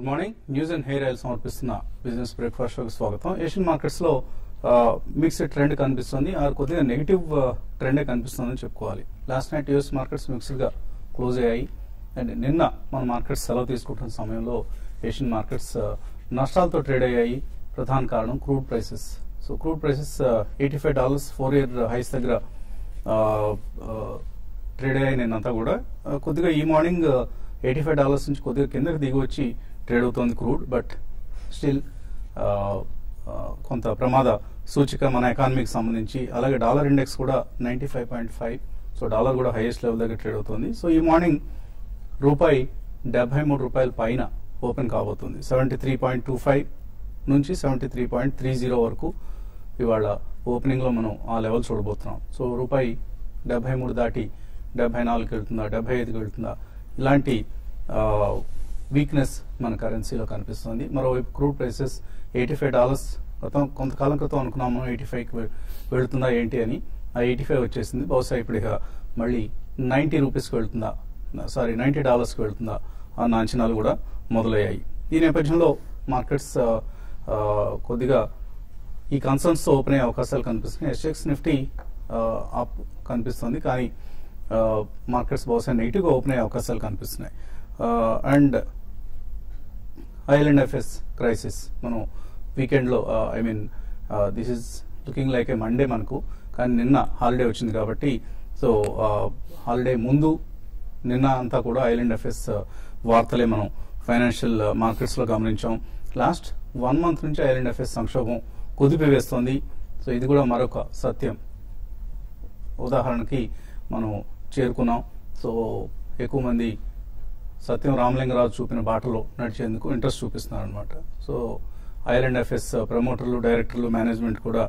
Good morning news and hair oil సమర్పిస్తున్న business breakfast షోకి స్వాగతం. ఏషియన్ మార్కెట్స్లో మిక్స్డ్ ట్రెండ్ కనిపిస్తుంది. ఆ కొద్దిగా నెగిటివ్ ట్రెండే కనిపిస్తుందని చెప్పుకోవాలి. లాస్ట్ నైట్ యూఎస్ మార్కెట్స్ మిక్స్డ్గా క్లోజ్ అయ్యాయి. అండ్ నిన్న మన మార్కెట్స్ సెలవు తీసుకుంటున్న సమయంలో ఏషియన్ మార్కెట్స్ నష్టాలతో ట్రేడ్ అయ్యాయి. ప్రధాన కారణం crude prices so crude prices eighty five dollars four year highs దగ్గర ట్రేడ్ అయ్యాయి నిన్నంతా కూడా. కొద్దిగా ఈ మార్నింగ్ ఎయిటీ ఫైవ్ డాలర్స్ నుంచి కొద్దిగా కిందకి దిగి వచ్చి ట్రేడ్ అవుతోంది క్రూడ్ బట్ స్టిల్ కొంత ప్రమాద సూచిక మన ఎకానమీకి సంబంధించి. అలాగే డాలర్ ఇండెక్స్ కూడా ninety five point five so dollar కూడా హైయెస్ట్ లెవెల్ దగ్గర ట్రేడ్ అవుతుంది. సో ఈ మార్నింగ్ రూపాయి డెబ్బై మూడు రూపాయల పైన ఓపెన్ కాబోతుంది. Seventy three point two five నుంచి seventy three point three zero వరకు ఇవాళ ఓపెనింగ్లో మనం ఆ లెవెల్ చూడబోతున్నాం. సో రూపాయి డెబ్బై మూడు దాటి డెబ్బై నాలుగుకి వెళ్తుందా డెబ్బై ఐదుకి వెళ్తుందా? ఇలాంటి వీక్నెస్ మన కరెన్సీలో కనిపిస్తుంది. మరోవైపు crude prices eighty five dollars క్రితం కొంతకాలం క్రితం అనుకున్నాము మనం ఎయిటీ ఫైవ్కి వెళుతుందా ఏంటి అని. ఆ ఎయిటీ ఫైవ్ వచ్చేసింది. బహుశా ఇప్పుడు ఇక మళ్ళీ నైంటీ రూపీస్కి వెళ్తుందా సారీ నైంటీ డాలర్స్కి వెళ్తుందా అన్న అంచనాలు కూడా మొదలయ్యాయి. ఈ నేపథ్యంలో మార్కెట్స్ కొద్దిగా ఈ కన్సర్న్స్ ఓపెన్ అయ్యే అవకాశాలు కనిపిస్తున్నాయి. ఎస్ఎక్స్ నిఫ్టీ అప్ కనిపిస్తుంది. కానీ మార్కెట్స్ బహుశా నెగిటివ్గా ఓపెన్ అయ్యే అవకాశాలు కనిపిస్తున్నాయి. అండ్ ఐలాండ్ ఎఫ్ఎస్ క్రైసిస్ మనం వీకెండ్లో I mean this is looking like a Monday మనకు కానీ నిన్న హాలిడే వచ్చింది కాబట్టి సో హాలిడే ముందు నిన్న అంతా కూడా ఐలాండ్ ఎఫ్ఎస్ వార్తలే మనం ఫైనాన్షియల్ మార్కెట్స్లో గమనించాం. లాస్ట్ వన్ మంత్ నుంచి ఐలాండ్ ఎఫ్ఎస్ సంక్షోభం కుదిపివేస్తోంది. సో ఇది కూడా మరొక సత్యం. ఉదాహరణకి మనం చేరుకున్నాం. సో ఎక్కువ మంది సత్యం రామలింగరాజు చూపిన బాటలో నడిచేందుకు ఇంట్రెస్ట్ చూపిస్తున్నారు అనమాట సో ఐలాండ్ ఎఫ్ఎస్ ప్రమోటర్లు డైరెక్టర్లు మేనేజ్మెంట్ కూడా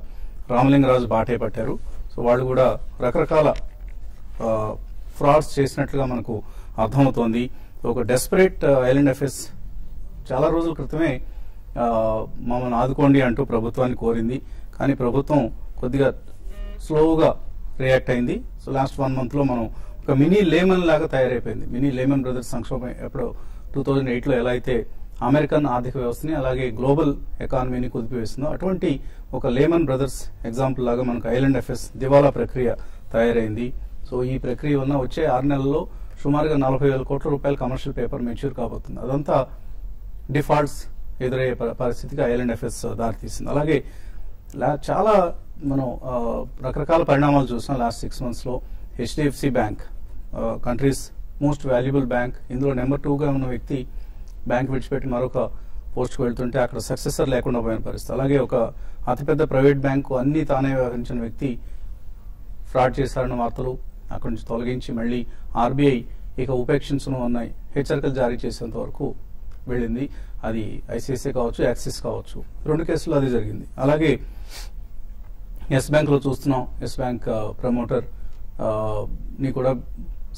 రామలింగరాజు బాటే పట్టారు. సో వాళ్ళు కూడా రకరకాల uh, ఫ్రాడ్స్ చేసినట్లుగా మనకు అర్థమవుతోంది. ఒక డెస్పరేట్ ఐలాండ్ ఎఫ్ఎస్ చాలా రోజుల క్రితమే uh, మమ్మల్ని ఆదుకోండి అంటూ ప్రభుత్వాన్ని కోరింది. కానీ ప్రభుత్వం కొద్దిగా స్లోగా రియాక్ట్ అయింది. సో లాస్ట్ వన్ మంత్లో మనం ఒక మినీ లేమన్ లాగా తయారైపోయింది. మినీ లేమన్ బ్రదర్స్ సంక్షోభం ఎప్పుడో టూ థౌజండ్ ఎయిట్లో ఎలా అయితే అమెరికన్ ఆర్థిక వ్యవస్థని అలాగే గ్లోబల్ ఎకానమీని కుదిపివేస్తుందో అటువంటి ఒక లేమన్ బ్రదర్స్ ఎగ్జాంపుల్ లాగా మనకు ఐలాండ్ ఎఫ్ఎస్ దివాలా ప్రక్రియ తయారైంది. సో ఈ ప్రక్రియ వలన వచ్చే ఆరు నెలల్లో సుమారుగా నలభై వేల కోట్ల రూపాయల కమర్షియల్ పేపర్ మెచ్యూర్ కాబోతుంది. అదంతా డిఫాల్ట్స్ ఎదురయ్యే పరిస్థితికి ఐలాండ్ ఎఫ్ఎస్ దారితీసింది. అలాగే చాలా మనం రకరకాల పరిణామాలు చూసాం లాస్ట్ సిక్స్ మంత్స్లో. HDFC bank country's most valuable bank ఇందులో నెంబర్ టూగా ఉన్న వ్యక్తి బ్యాంక్ విడిచిపెట్టి మరొక పోస్ట్కి వెళ్తుంటే అక్కడ సక్సెసర్ లేకుండా పోయిన పరిస్థితి. అలాగే ఒక అతిపెద్ద ప్రైవేట్ బ్యాంకు అన్ని తానే వ్యవహరించిన వ్యక్తి ఫ్రాడ్ చేశారన్న వార్తలు అక్కడి నుంచి తొలగించి మళ్ళీ ఆర్బీఐ ఇక ఉపేక్షించను అన్నాయి హెచ్చరికలు జారీ చేసేంత వరకు వెళ్ళింది. అది ఐసిఐసిఐ కావచ్చు యాక్సిస్ కావచ్చు. రెండు కేసులు అది జరిగింది. అలాగే ఎస్ బ్యాంక్లో చూస్తున్నాం. ఎస్ బ్యాంక్ ప్రమోటర్ ని కూడా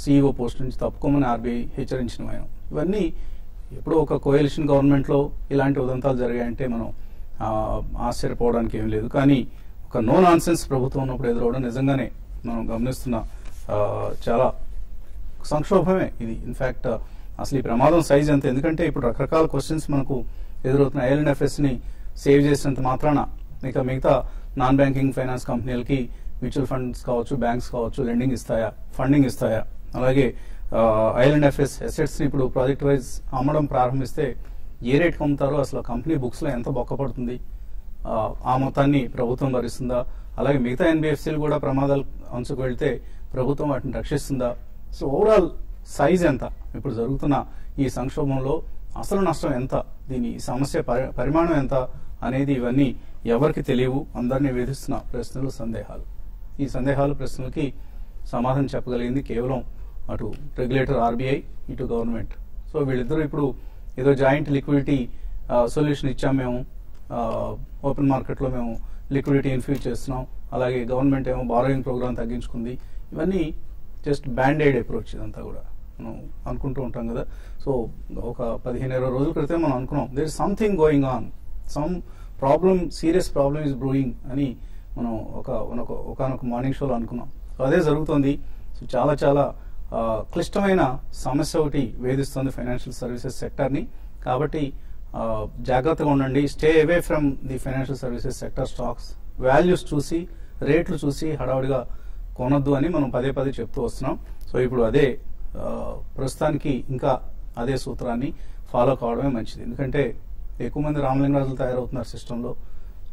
సీఈఓ పోస్ట్ నుంచి తప్పుకోమని ఆర్బీఐ హెచ్చరించిన ఆయన. ఇవన్నీ ఎప్పుడో ఒక కోయలిషన్ గవర్నమెంట్లో ఇలాంటి ఉదంతాలు జరిగాయంటే మనం ఆశ్చర్యపోవడానికి ఏం లేదు. కానీ ఒక నో నాన్సెన్స్ ప్రభుత్వం ఉన్నప్పుడు ఎదురవడం నిజంగానే మనం గమనిస్తున్న చాలా సంక్షోభమే ఇది. ఇన్ఫ్యాక్ట్ అసలు ఈ ప్రమాదం సైజ్ ఎంత? ఎందుకంటే ఇప్పుడు రకరకాల క్వశ్చన్స్ మనకు ఎదురవుతున్న ఐఎల్ఎన్ఎఫ్ఎస్ని సేవ్ చేసినంత మాత్రాన ఇక మిగతా నాన్ బ్యాంకింగ్ ఫైనాన్స్ కంపెనీలకి మ్యూచువల్ ఫండ్స్ కావచ్చు బ్యాంక్స్ కావచ్చు లెండింగ్ ఇస్తాయా? ఫండింగ్ ఇస్తాయా? అలాగే ఐఎల్ఎన్ ఎఫ్ఎస్ అసెట్స్ ఇప్పుడు ప్రాజెక్ట్ వైజ్ అమ్మడం ప్రారంభిస్తే ఏ రేట్ అమ్ముతారో? అసలు కంపెనీ బుక్స్లో ఎంత బొక్కపడుతుంది ఆ, మొత్తాన్ని ప్రభుత్వం భరిస్తుందా? అలాగే మిగతా ఎన్బిఎఫ్సీలు కూడా ప్రమాదాలు అంచుకు వెళ్తే ప్రభుత్వం వాటిని రక్షిస్తుందా? సో ఓవరాల్ సైజ్ ఎంత? ఇప్పుడు జరుగుతున్న ఈ సంక్షోభంలో అసలు నష్టం ఎంత? దీని ఈ సమస్య పరి- పరిమాణం ఎంత? అనేది ఇవన్నీ ఎవరికి తెలియవు? అందరినీ వేధిస్తున్న ప్రశ్నలు సందేహాలు. ఈ సందేహాలు ప్రశ్నలకి సమాధానం చెప్పగలిగింది కేవలం అటు రెగ్యులేటర్ ఆర్బీఐ ఇటు గవర్నమెంట్. సో వీళ్ళిద్దరూ ఇప్పుడు ఏదో జాయింట్ లిక్విడిటీ సొల్యూషన్ ఇచ్చాం మేము ఓపెన్ మార్కెట్లో మేము లిక్విడిటీ ఇన్ఫ్యూజ్ చేస్తున్నాం. అలాగే గవర్నమెంట్ ఏమో బారోయింగ్ ప్రోగ్రామ్ తగ్గించుకుంది. ఇవన్నీ జస్ట్ బ్యాండెడ్ అప్రోచ్ ఇదంతా కూడా. మనం అనుకుంటూ ఉంటాం కదా. సో ఒక పదిహేను ఇరవై రోజుల క్రితం మనం అనుకున్నాం. There is something going on some problem serious problem is brewing అని మనం ఒక ఒకనొక మార్నింగ్ షోలో అనుకున్నాం. సో అదే జరుగుతుంది. సో చాలా చాలా క్లిష్టమైన సమస్య ఒకటి వేధిస్తుంది ఫైనాన్షియల్ సర్వీసెస్ సెక్టర్ని కాబట్టి జాగ్రత్తగా ఉండండి. Stay away from the financial services sector stocks values చూసి రేట్లు చూసి హడావుడిగా కొనొద్దు అని మనం పదే పదే చెప్తూ వస్తున్నాం. సో ఇప్పుడు అదే ప్రస్తుతానికి ఇంకా అదే సూత్రాన్ని ఫాలో కావడమే మంచిది. ఎందుకంటే ఎక్కువ మంది రామలింగరాజులు తయారవుతున్నారు సిస్టంలో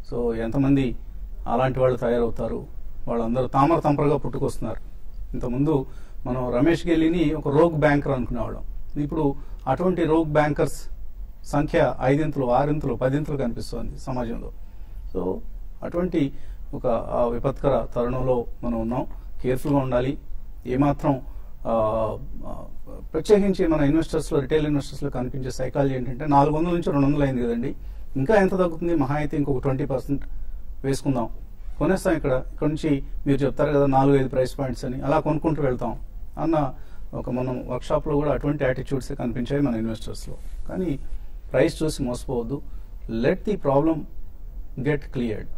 సో ఎంతమంది అలాంటి వాళ్ళు తయారవుతారు. వాళ్ళందరూ తామర తంపరగా పుట్టుకొస్తున్నారు. ఇంతకుముందు మనం రమేష్ గెల్లిని ఒక రోగ్ బ్యాంకర్ అనుకునేవాళ్ళం. ఇప్పుడు అటువంటి రోగ్ బ్యాంకర్స్ సంఖ్య ఐదింతలు ఆరింతలు పదింతలు కనిపిస్తోంది సమాజంలో. సో అటువంటి ఒక విపత్కర తరుణంలో మనం ఉన్నాం. కేర్ఫుల్గా ఉండాలి. ఏమాత్రం ప్రత్యేకించి మన ఇన్వెస్టర్స్లో రిటైల్ ఇన్వెస్టర్స్లో కనిపించే సైకాలజీ ఏంటంటే నాలుగు వందల నుంచి రెండు వందలు అయింది కదండి. ఇంకా ఎంత తగ్గుతుంది? మహా అయితే ఇంకొక ట్వంటీ పర్సెంట్ వేసుకుందాం. కొనేస్తాం ఇక్కడ. ఇక్కడ నుంచి మీరు చెప్తారు కదా నాలుగు ఐదు ప్రైస్ పాయింట్స్ అని. అలా కొనుక్కుంటూ వెళ్తాం. అన్న ఒక మనం వర్క్షాప్లో కూడా అటువంటి యాటిట్యూడ్స్ కనిపించాయి మన ఇన్వెస్టర్స్లో కానీ ప్రైస్ చూసి మోసపోవద్దు. Let the problem get cleared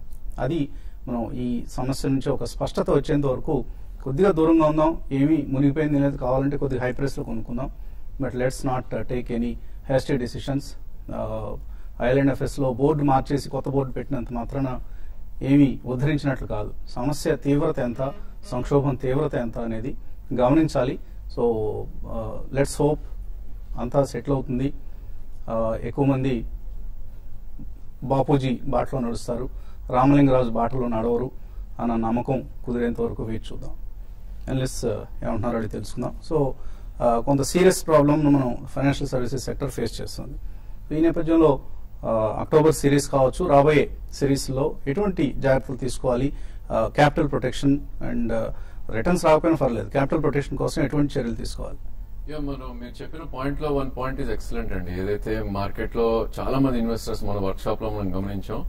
అది మనం ఈ సమస్య నుంచి ఒక స్పష్టత వచ్చేంత వరకు కొద్దిగా దూరంగా ఉందాం. ఏమీ మునిగిపోయింది లేదు కావాలంటే కొద్దిగా హై ప్రైస్లో కొనుక్కుందాం. But let's not take any hasty decisions IL and ఎఫ్ఎస్లో board మార్చేసి కొత్త బోర్డు పెట్టినంత మాత్రాన ఏమీ ఉద్ధరించినట్లు కాదు. సమస్య తీవ్రత ఎంత సంక్షోభం తీవ్రత ఎంత అనేది గమనించాలి. సో లెట్స్ హోప్ అంతా సెటిల్ అవుతుంది. ఎక్కువ మంది బాపూజీ బాటలో నడుస్తారు. రామలింగరాజు బాటలో నడవరు అన్న నమ్మకం కుదిరేంత వరకు వేచి చూద్దాం. ఎన్లెస్ ఏమంటున్నారో అడిగి తెలుసుకుందాం. సో కొంత సీరియస్ ప్రాబ్లమ్ను మనం ఫైనాన్షియల్ సర్వీసెస్ సెక్టర్ ఫేస్ చేస్తుంది. ఈ నేపథ్యంలో అక్టోబర్ సిరీస్ కావచ్చు రాబోయే సిరీస్లో ఎటువంటి జాగ్రత్తలు తీసుకోవాలి? క్యాపిటల్ ప్రొటెక్షన్ అండ్ రిటర్న్స్ రాకపోయినా పర్లేదు క్యాపిటల్ ప్రొటెక్షన్ కోసం ఎటువంటి చర్యలు తీసుకోవాలి? యా మనం మీరు చెప్పిన పాయింట్లో వన్ పాయింట్ ఇస్ ఎక్సలెంట్ అండి. ఏదైతే మార్కెట్లో చాలా మంది ఇన్వెస్టర్స్ మన వర్క్ షాప్లో మనం గమనించాం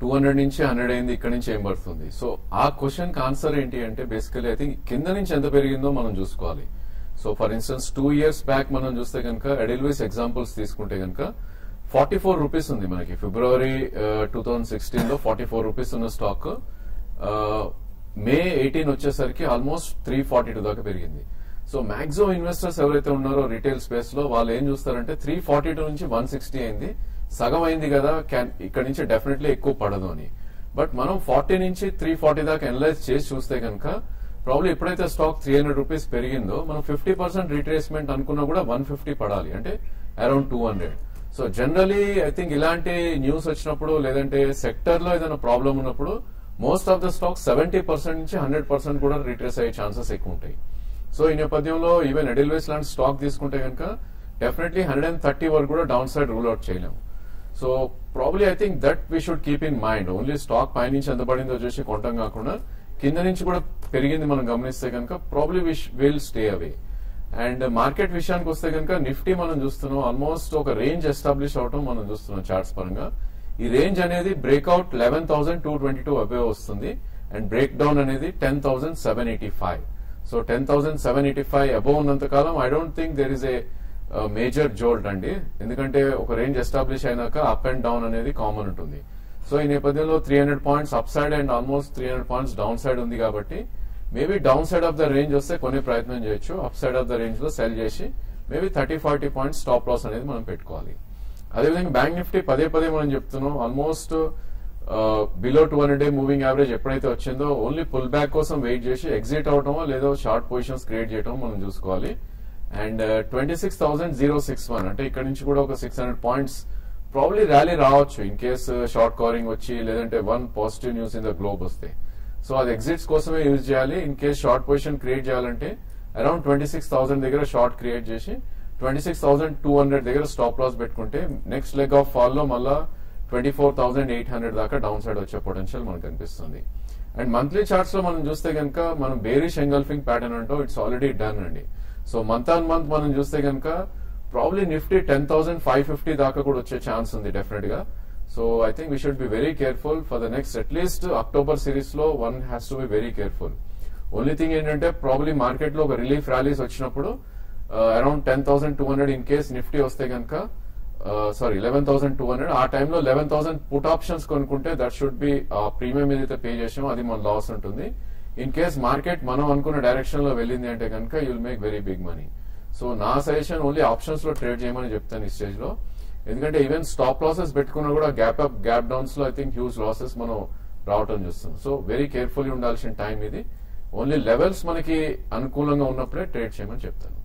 టూ హండ్రెడ్ నుంచి హండ్రెడ్ అయింది ఇక్కడ నుంచి ఏం పడుతుంది? సో ఆ క్వశ్చన్కి ఆన్సర్ ఏంటి అంటే బేసికలీ ఐ థింక్ కింద నుంచి ఎంత పెరిగిందో మనం చూసుకోవాలి. So for instance two years back మనం చూస్తే కనుక ఎడిల్వేస్ ఎగ్జాంపుల్స్ తీసుకుంటే కనుక ఫార్టీ ఫోర్ రూపీస్ ఉంది మనకి. ఫిబ్రవరి టూ థౌసండ్ సిక్స్టీన్లో ఫార్టీ ఫోర్ రూపీస్ ఉన్న స్టాక్. మే ఎయిటీన్ వచ్చేసరికి ఆల్మోస్ట్ త్రీ ఫార్టీ టూ దాకా పెరిగింది. సో మాక్సిమం ఇన్వెస్టర్స్ ఎవరైతే ఉన్నారో రీటైల్ స్పేస్లో వాళ్ళు ఏం చూస్తారంటే త్రీ ఫార్టీ టూ నుంచి వన్ సిక్స్టీ అయింది. సగం అయింది కదా క్యాన్ ఇక్కడ నుంచి డెఫినెట్లీ ఎక్కువ పడదు అని. బట్ మనం ఫార్టీ నుంచి త్రీ ఫార్టీ దాకా అనలైజ్ చేసి చూస్తే కనుక ప్రాబ్లమ్ ఎప్పుడైతే స్టాక్ త్రీ హండ్రెడ్ రూపీస్ పెరిగిందో మనం ఫిఫ్టీ పర్సెంట్ రీట్రేస్మెంట్ అనుకున్నా కూడా వన్ ఫిఫ్టీ పడాలి. అంటే around two hundred. So generally I think ఇలాంటి న్యూస్ వచ్చినప్పుడు లేదంటే సెక్టర్లో ఏదైనా ప్రాబ్లం ఉన్నప్పుడు most of the stock seventy percent నుంచి హండ్రెడ్ పర్సెంట్ కూడా రిట్రేస్ అయ్యే ఛాన్సెస్ ఎక్కువ ఉంటాయి సో ఈ నేపథ్యంలో ఈవెన్ ఎడిల్వేస్ లాంటి స్టాక్ తీసుకుంటే కనుక డెఫినెట్లీ హండ్రెడ్ అండ్ థర్టీ వరకు కూడా డౌన్ సైడ్ రూల్ అవుట్ చేయలేము so probably I think that we should keep in mind only stock పైనుంచి ఎంత పడిందో చూసి కొంటాం కాకుండా కింద నుంచి కూడా పెరిగింది మనం గమనిస్తే కనుక probably wish will stay away and market విషయానికి వస్తే కనుక నిఫ్టీ మనం చూస్తున్నాం. ఆల్మోస్ట్ ఒక రేంజ్ ఎస్టాబ్లిష్ అవటం మనం చూస్తున్నాం చార్ట్స్ పరంగా. ఈ రేంజ్ అనేది breakout eleven thousand two twenty two అవే వస్తుంది. అండ్ బ్రేక్ డౌన్ అనేది ten thousand seven eighty five. So ten thousand seven eighty five above ఉన్నంత కాలం I don't think there is a major jolt అండి. ఎందుకంటే ఒక range establish అయినాక up and down అనేది common ఉంటుంది. So ఈ నేపథ్యంలో three hundred points up side and almost three hundred points down side ఉంది కాబట్టి maybe down side of the range వస్తే కొనే ప్రయత్నం చేయొచ్చు. అప్ సైడ్ ఆఫ్ ద రేంజ్లో సెల్ చేసి maybe thirty forty points stop loss అనేది మనం పెట్టుకోవాలి. అదేవిధంగా బ్యాంక్ నిఫ్టీ పదే పదే మనం చెప్తున్నాం. Almost below two hundred day moving average ఎప్పుడైతే వచ్చిందో ఓన్లీ పుల్ బ్యాక్ కోసం వెయిట్ చేసి ఎగ్జిట్ అవటమో లేదో షార్ట్ పొజిషన్స్ క్రియేట్ చేయటం మనం చూసుకోవాలి. And twenty six thousand zero six one అంటే ఇక్కడ నుంచి కూడా ఒక six hundred points probably rally రావచ్చు. ఇన్ కేస్ షార్ట్ కవరింగ్ వచ్చి లేదంటే one positive news in the globe వస్తే. సో అది ఎగ్జిట్స్ కోసమే యూజ్ చేయాలి. In case short position create చేయాలంటే అరౌండ్ ట్వంటీ సిక్స్ థౌసండ్ దగ్గర షార్ట్ క్రియేట్ చేసి twenty six thousand two hundred దగ్గర స్టాప్ లాస్ పెట్టుకుంటే నెక్స్ట్ లెగ్ ఆఫ్ ఫాల్లో మళ్ళా twenty four thousand eight hundred దాకా డౌన్ సైడ్ వచ్చే పొటెన్షియల్ మనకు కనిపిస్తుంది. అండ్ మంత్లీ చార్ట్స్లో మనం చూస్తే కనుక మనం బేరిష్ ఎంగల్ఫింగ్ ప్యాటర్న్ అంటూ. ఇట్స్ ఆల్రెడీ డన్ అండి. సో మంత్ ఆన్ మంత్ మనం చూస్తే కనుక probably Nifty ten thousand five fifty దాకా కూడా వచ్చే ఛాన్స్ ఉంది డెఫినెట్గా. So I think we should be very careful for the next at least October సిరీస్లో one has to be very careful only thing ఏంటంటే ప్రాబ్లీ మార్కెట్లో ఒక రిలీఫ్ ర్యాలీస్ వచ్చినప్పుడు around ten thousand two hundred in case Nifty వస్తే కనుక sorry eleven thousand two hundred ఆ టైంలో eleven thousand put options కొనుక్కుంటే దట్ షుడ్ బి ప్రీమియం ఏదైతే పే చేసామో అది మన లాస్ ఉంటుంది. ఇన్ కేస్ మార్కెట్ మనం అనుకున్న డైరెక్షన్లో వెళ్ళింది అంటే కనుక you'll make very big money so నా సజెషన్ ఓన్లీ ఆప్షన్స్లో ట్రేడ్ చేయమని చెప్తాను ఈ స్టేజ్లో. ఎందుకంటే ఈవెన్ స్టాప్ లాసెస్ పెట్టుకున్నా కూడా గ్యాప్ అప్ గ్యాప్ డౌన్స్లో ఐ థింక్ హ్యూజ్ లాసెస్ మనం రావటం చూస్తున్నాం. సో వెరీ కేర్ఫుల్లీ ఉండాల్సిన టైం ఇది. ఓన్లీ లెవెల్స్ మనకి అనుకూలంగా ఉన్నప్పుడే ట్రేడ్ చేయమని చెప్తాను.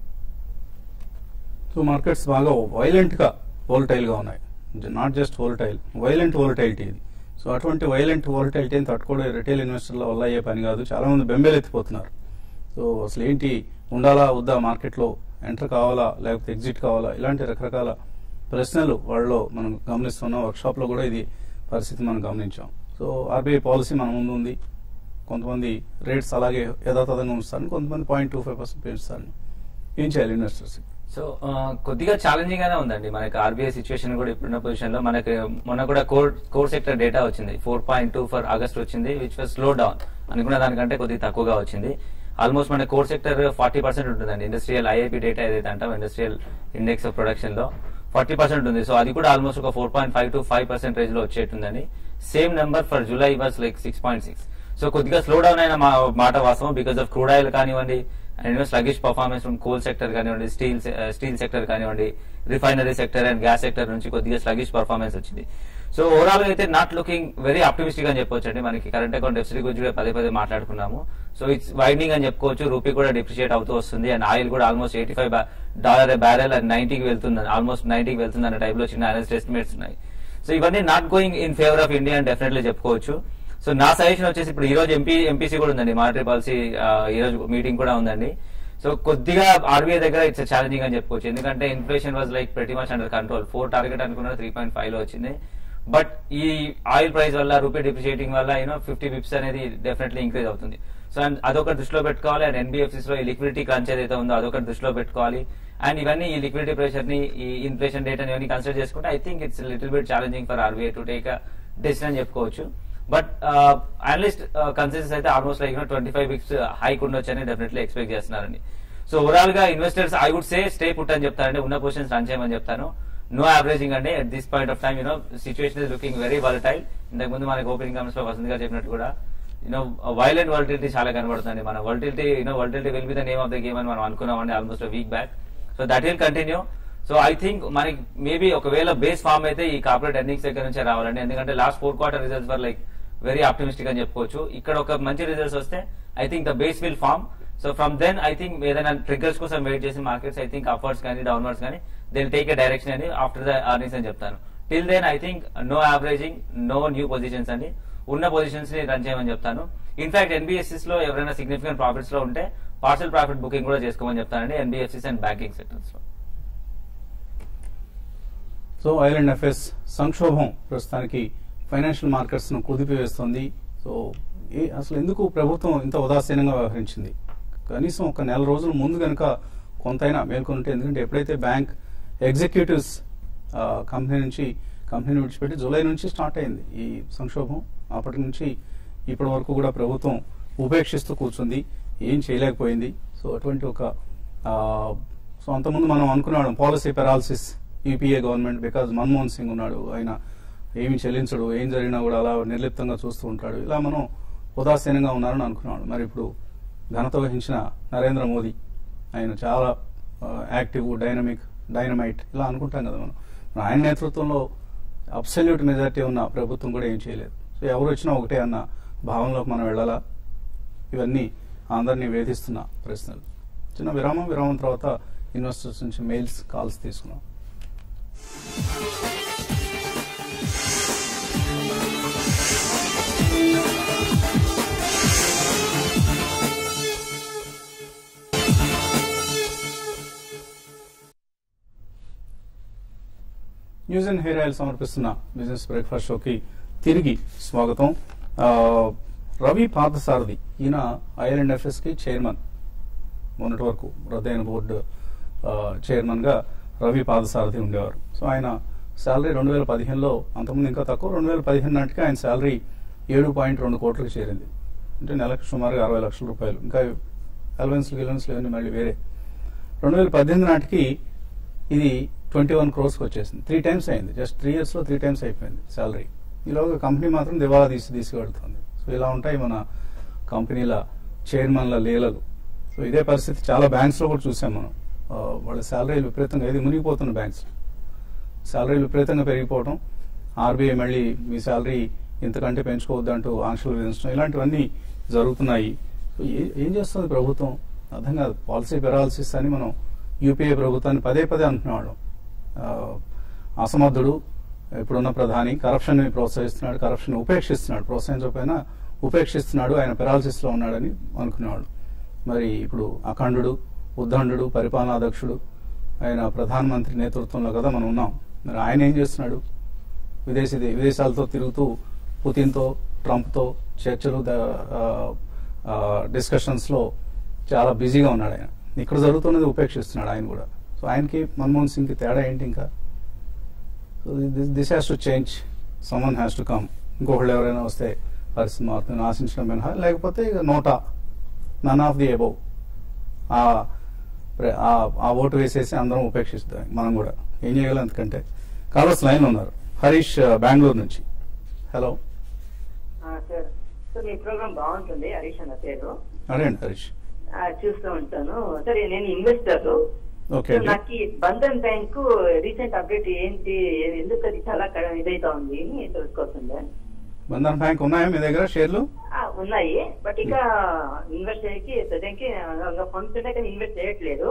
సో మార్కెట్స్ బాగా వైలెంట్గా వోల్టైల్గా ఉన్నాయి. Not just volatile violent volatility ఇది. సో అటువంటి వైలెంట్ వోల్టైలిటీని తట్టుకోవడం రిటైల్ ఇన్వెస్టర్ల వల్ల అయ్యే పని కాదు. చాలా మంది బెంబేలెత్తిపోతున్నారు సో అసలు ఏంటి ఉండాలా వద్దా మార్కెట్లో ఎంటర్ కావాలా లేకపోతే ఎగ్జిట్ కావాలా ఇలాంటి రకరకాల ప్రశ్నలు వాళ్ళలో మనం గమనిస్తున్నాం వర్క్షాప్లో కూడా ఇది పరిస్థితి మనం గమనించాం. సో ఆర్బీఐ పాలసీ మన ముందు ఉంది. కొంతమంది రేట్స్ అలాగే యథాతథంగా ఉంచుతాను కొంతమంది పాయింట్ టూ ఫైవ్ పర్సెంట్ పెంచుతాను ఏం చేయాలి ఇన్వెస్టర్స్ సో కొద్దిగా ఛాలెంజింగ్ గానే ఉందండి. మనకి ఆర్బీఐ సిచ్యువేషన్ కూడా ఇప్పుడున్న పొజిషన్లో మనకి మొన్న కూడా కోర్ కోర్ సెక్టర్ డేటా వచ్చింది. Four point two for August వచ్చింది విచ్ వాజ్ స్లో డౌన్ అనుకున్న దానికంటే కొద్దిగా తక్కువగా వచ్చింది. ఆల్మోస్ట్ మన కోర్ సెక్టర్ ఫార్టీ పర్సెంట్ ఉంటుందండి. ఇండస్ట్రియల్ ఐఐపి డేటా ఏదైతే అంటాం ఇండస్ట్రియల్ ఇండెక్స్ ఆఫ్ ప్రొడక్షన్లో. ఫార్టీ పర్సెంట్ ఉంది. సో అది కూడా ఆల్మోస్ట్ ఒక four point five to five పర్సెంటేజ్లో వచ్చేటుందని same number for July was like six point six so కొద్దిగా స్లో డౌన్ అయిన మా మాట వాస్తవం. బికాస్ ఆఫ్ క్రూడ్ ఆయిల్ కానివ్వండి and sluggish performance coal sector కానివ్వండి స్టీల్ స్టీల్ సెక్టర్ కానివ్వండి refinery sector and gas sector నుంచి కొద్దిగా స్లగిష్ పర్ఫార్మెన్స్ వచ్చింది. సో ఓవరాల్ అయితే నాట్ లుకింగ్ వెరీ ఆప్టిమిస్టిక్ అని చెప్పొచ్చు అండి మనకి. కరెంట్ అకౌంట్ డెఫిసిట్ గురించి కూడా పదే పదే మాట్లాడుకున్నాము. సో ఇట్స్ వైడింగ్ అని చెప్పుకోవచ్చు. రూపీ కూడా డిప్రిషియేట్ అవుతూ వస్తుంది అండ్ ఆయిల్ కూడా almost eighty five dollar barrel and నైన్టీకి వెళ్తుంది. ఆల్మోస్ట్ నైన్టీకి వెళ్తుంది అనే టైప్లో చిన్న అనలిస్ట్ ఎస్టిమేట్స్ ఉన్నాయి. సో ఇవన్నీ not going in favour of India అని డెఫినెట్లీ చెప్పుకోవచ్చు. సో నా సజెషన్ వచ్చేసి ఇప్పుడు ఈ రోజు ఎంపీ ఎంపీసీ కూడా ఉందండి. మానిటరీ పాలసీ ఈ రోజు మీటింగ్ కూడా ఉందండి. సో కొద్దిగా ఆర్బీఐ దగ్గర ఇట్స్ ఛాలెంజింగ్ అని చెప్పుకోవచ్చు. ఎందుకంటే inflation was like pretty much under control four target అనుకున్నారు త్రీ పాయింట్ ఫైవ్లో వచ్చింది. బట్ ఈ ఆయిల్ ప్రైస్ వల్ల రూపీ డిప్రిషియేటింగ్ వల్ల యూనో ఫిఫ్టీ బిప్స్ అనేది డెఫినెట్లీ ఇంక్రీజ్ అవుతుంది. సో అండ్ అదొక దృష్టిలో పెట్టుకోవాలి. అండ్ ఎన్బిఎఫ్సిస్లో ఈ లిక్విడిటీ క్రంచ్ ఏదైతే ఉందో అదొక దృష్టిలో పెట్టుకోవాలి. అండ్ ఇవన్నీ ఈ లిక్విడిటీ ప్రెషర్ని ఈ ఇన్ఫ్లేషన్ డేటా ఇవన్నీ కన్సిడర్ చేసుకుంటే I think it's little bit challenging for RBI to take decision అని చెప్పుకోవచ్చు. బట్ అనలిస్ట్ కన్సెన్సెస్ అయితే almost like twenty five bips hike ఉండొచ్చు అని డెఫినెట్లీ ఎక్స్పెక్ట్ చేస్తున్నారండి. సో ఓవరాల్గా investors I would say stay put అని చెప్తారండి. ఉన్న పొజిషన్స్ రన్ చేయమని చెప్తాను. నో యావరేజింగ్ అండి at this point of time you know situation is looking very volatile ఇంతకు ముందు మనకి ఓపెనింగ్ కమెంట్స్లో వసంత్ గారు చెప్పినట్టు కూడా యూనో వైలెంట్ వాలిటిలిటీ చాలా కనబడుతుంది. మన volatility you know volatility will be the name of the game అని మనం అనుకున్నామండి almost week back so that will continue so I think మనకి మేబీ ఒకవేళ బేస్ ఫామ్ అయితే ఈ కార్పొరేట్ ఎర్నింగ్స్ దగ్గర నుంచే రావాలండి. ఎందుకంటే last four quarter results were like very optimistic అని చెప్పుకోవచ్చు. ఇక్కడ ఒక మంచి రిజల్ట్స్ వస్తే I think the base will form so from then I think ఏదైనా ట్రిగ్గర్స్ కోసం వెయిట్ చేసి మార్కెట్స్ ఐ థింక్ అప్వర్డ్స్ కానీ డౌన్వర్డ్స్ కానీ దెన్ టేక్ ఎ డైరెక్షన్ అని ఆఫ్టర్ ద అర్నింగ్స్ అని చెప్తాను. Till then I think no averaging no new positions అని ఉన్న పొజిషన్స్ని రన్ చేయమని చెప్తాను. ఇన్ఫాక్ట్ ఎన్బిఎస్సిస్లో ఎవరైనా సిగ్నిఫికెంట్ ప్రాఫిట్స్లో ఉంటే పార్సల్ ప్రాఫిట్ బుకింగ్ కూడా చేసుకోమని చెప్తానండి ఎన్బిఎఫ్సిస్ అండ్ బ్యాంకింగ్ సెక్టర్స్లో. సో అండ్ ఎఫ్ఎస్ సంక్షోభం ప్రస్తుతానికి ఫైనాన్షియల్ మార్కెట్స్ను కుదిపివేస్తుంది. సో అసలు ఎందుకు ప్రభుత్వం ఇంత ఉదాసీనంగా వ్యవహరించింది? కనీసం ఒక నెల రోజుల ముందు కనుక కొంతైనా మేల్కొంటే ఎందుకంటే ఎప్పుడైతే బ్యాంక్ ఎగ్జిక్యూటివ్స్ కంపెనీ నుంచి కంపెనీని విడిచిపెట్టి జూలై నుంచి స్టార్ట్ అయింది ఈ సంక్షోభం అప్పటి నుంచి ఇప్పటి వరకు కూడా ప్రభుత్వం ఉపేక్షిస్తూ కూర్చుంది ఏం చేయలేకపోయింది. సో అటువంటి ఒక సో అంతకుముందు మనం అనుకున్నాడు policy paralysis UPA government because Manmohan Singh ఉన్నాడు ఆయన ఏమి చెల్లించడు ఏం జరిగినా కూడా అలా నిర్లిప్తంగా చూస్తూ ఉంటాడు. ఇలా మనం ఉదాసీనంగా ఉన్నారని అనుకున్నాడు. మరి ఇప్పుడు ఘనత వహించిన నరేంద్ర మోదీ. ఆయన చాలా యాక్టివ్ డైనమిక్ డైనమైట్ ఇలా అనుకుంటాం కదా మనం. ఆయన నేతృత్వంలో అబ్సల్యూట్ మెజారిటీ ఉన్న ప్రభుత్వం కూడా ఏం చేయలేదు. సో ఎవరు వచ్చినా ఒకటే అన్న భావంలోకి మనం వెళ్ళాలా? ఇవన్నీ అందరినీ వేధిస్తున్న ప్రశ్నలు. చిన్న విరామం విరామం తర్వాత ఇన్వెస్టర్స్ నుంచి మెయిల్స్ కాల్స్ తీసుకున్నాం. న్యూస్ అండ్ హెయిర్ ఆయిల్ సమర్పిస్తున్న బిజినెస్ బ్రేక్ఫాస్ట్ షోకి తిరిగి స్వాగతం. రవి పార్థసారథి ఈయన ఐఎల్ఎండ్ ఎఫ్ఎస్కి చైర్మన్. మొన్నటి వరకు రద్దయిన బోర్డు చైర్మన్గా చైర్మన్గా రవి పాదసారథి ఉండేవారు. సో ఆయన శాలరీ రెండు వేల పదిహేనులో అంతకుముందు ఇంకా తక్కువ రెండు వేల పదిహేను నాటికి ఆయన శాలరీ ఏడు పాయింట్ రెండు కోట్లకు చేరింది. అంటే నెలకు సుమారుగా అరవై లక్షల రూపాయలు. ఇంకా అలవెన్స్లు గిలవెన్స్లు ఇవన్నీ మళ్ళీ వేరే. రెండు వేల పద్దెనిమిది నాటికి ఇది ట్వంటీ వన్ క్రోర్స్కి వచ్చేసింది. త్రీ టైమ్స్ అయింది. జస్ట్ త్రీ ఇయర్స్లో త్రీ టైమ్స్ అయిపోయింది శాలరీ ఈలోగా కంపెనీ మాత్రం దివాలా తీసి తీసుకెళ్తుంది సో ఇలా ఉంటాయి మన కంపెనీల చైర్మన్ల లీలలు. సో ఇదే పరిస్థితి. చాలా బ్యాంక్స్లో కూడా చూసాం మనం. వాళ్ళ శాలరీలు విపరీతంగా ఏది మునిగిపోతున్న బ్యాంక్స్ శాలరీ విపరీతంగా పెరిగిపోవడం ఆర్బీఐ మళ్ళీ మీ శాలరీ ఇంతకంటే పెంచుకోవద్దు అంటూ ఆంక్షలు విధించడం ఇలాంటివన్నీ జరుగుతున్నాయి. ఏం చేస్తుంది ప్రభుత్వం? అర్థం కాదు. పాలసీ పెరాలసిస్ అని మనం యూపీఏ ప్రభుత్వాన్ని పదే పదే అంటున్నవాళ్ళం. అసమర్థుడు ఇప్పుడున్న ప్రధాని కరప్షన్ని ప్రోత్సహిస్తున్నాడు కరప్షన్ ఉపేక్షిస్తున్నాడు ప్రోత్సహించకపోయినా ఉపేక్షిస్తున్నాడు ఆయన పెరాలసిస్లో ఉన్నాడని అనుకునేవాడు మరి ఇప్పుడు అఖండుడు ఉద్దండు పరిపాలనాధ్యక్షుడు ఆయన ప్రధానమంత్రి నేతృత్వంలో కదా మనం ఉన్నాం. మరి ఆయన ఏం చేస్తున్నాడు? విదేశీ విదేశాలతో తిరుగుతూ పుతిన్తో ట్రంప్తో చర్చలు డిస్కషన్స్లో చాలా బిజీగా ఉన్నాడు ఆయన. ఇక్కడ జరుగుతున్నది ఉపేక్షిస్తున్నాడు ఆయన కూడా. సో ఆయనకి మన్మోహన్ సింగ్కి తేడా ఏంటి ఇంకా? So this has to change someone has to come ఇంకొకళ్ళు ఎవరైనా వస్తే పరిస్థితి మారుతుంది ఆశించడం మినహా లేకపోతే ఇక NOTA none of the above ఆ ఓటు వేసేసి అందరం ఉపేక్షిస్తాం మనం కూడా. ఏం చేయగలం ఎందుకంటే? కాలర్స్ లైన్ ఉన్నారు. హరీష్ బెంగళూరు నుంచి. హలో సార్ మీ ప్రోగ్రామ్ బాగుంటుంది హరీష్ అన్న పేరు. అడగండి హరీష్. ఆ, చూస్తూ ఉంటాను. సార్ నేను ఇన్వెస్టర్ అండి నాకు బంధన్ బ్యాంక్ రీసెంట్ అప్డేట్ ఏంటి ఎందుకు అది చాలా ఇదైతా ఉంది అని తెలుసుకోవస్తుంది బంధన్ బ్యాంక్ ఉన్నాయా మీ దగ్గర షేర్లు? ఉన్నాయి. బట్ ఇక ఇన్వెస్ట్ చేయకి ప్రజెంట్కి ఫండ్స్ ఉన్నాయి కానీ ఇన్వెస్ట్ చేయట్లేదు.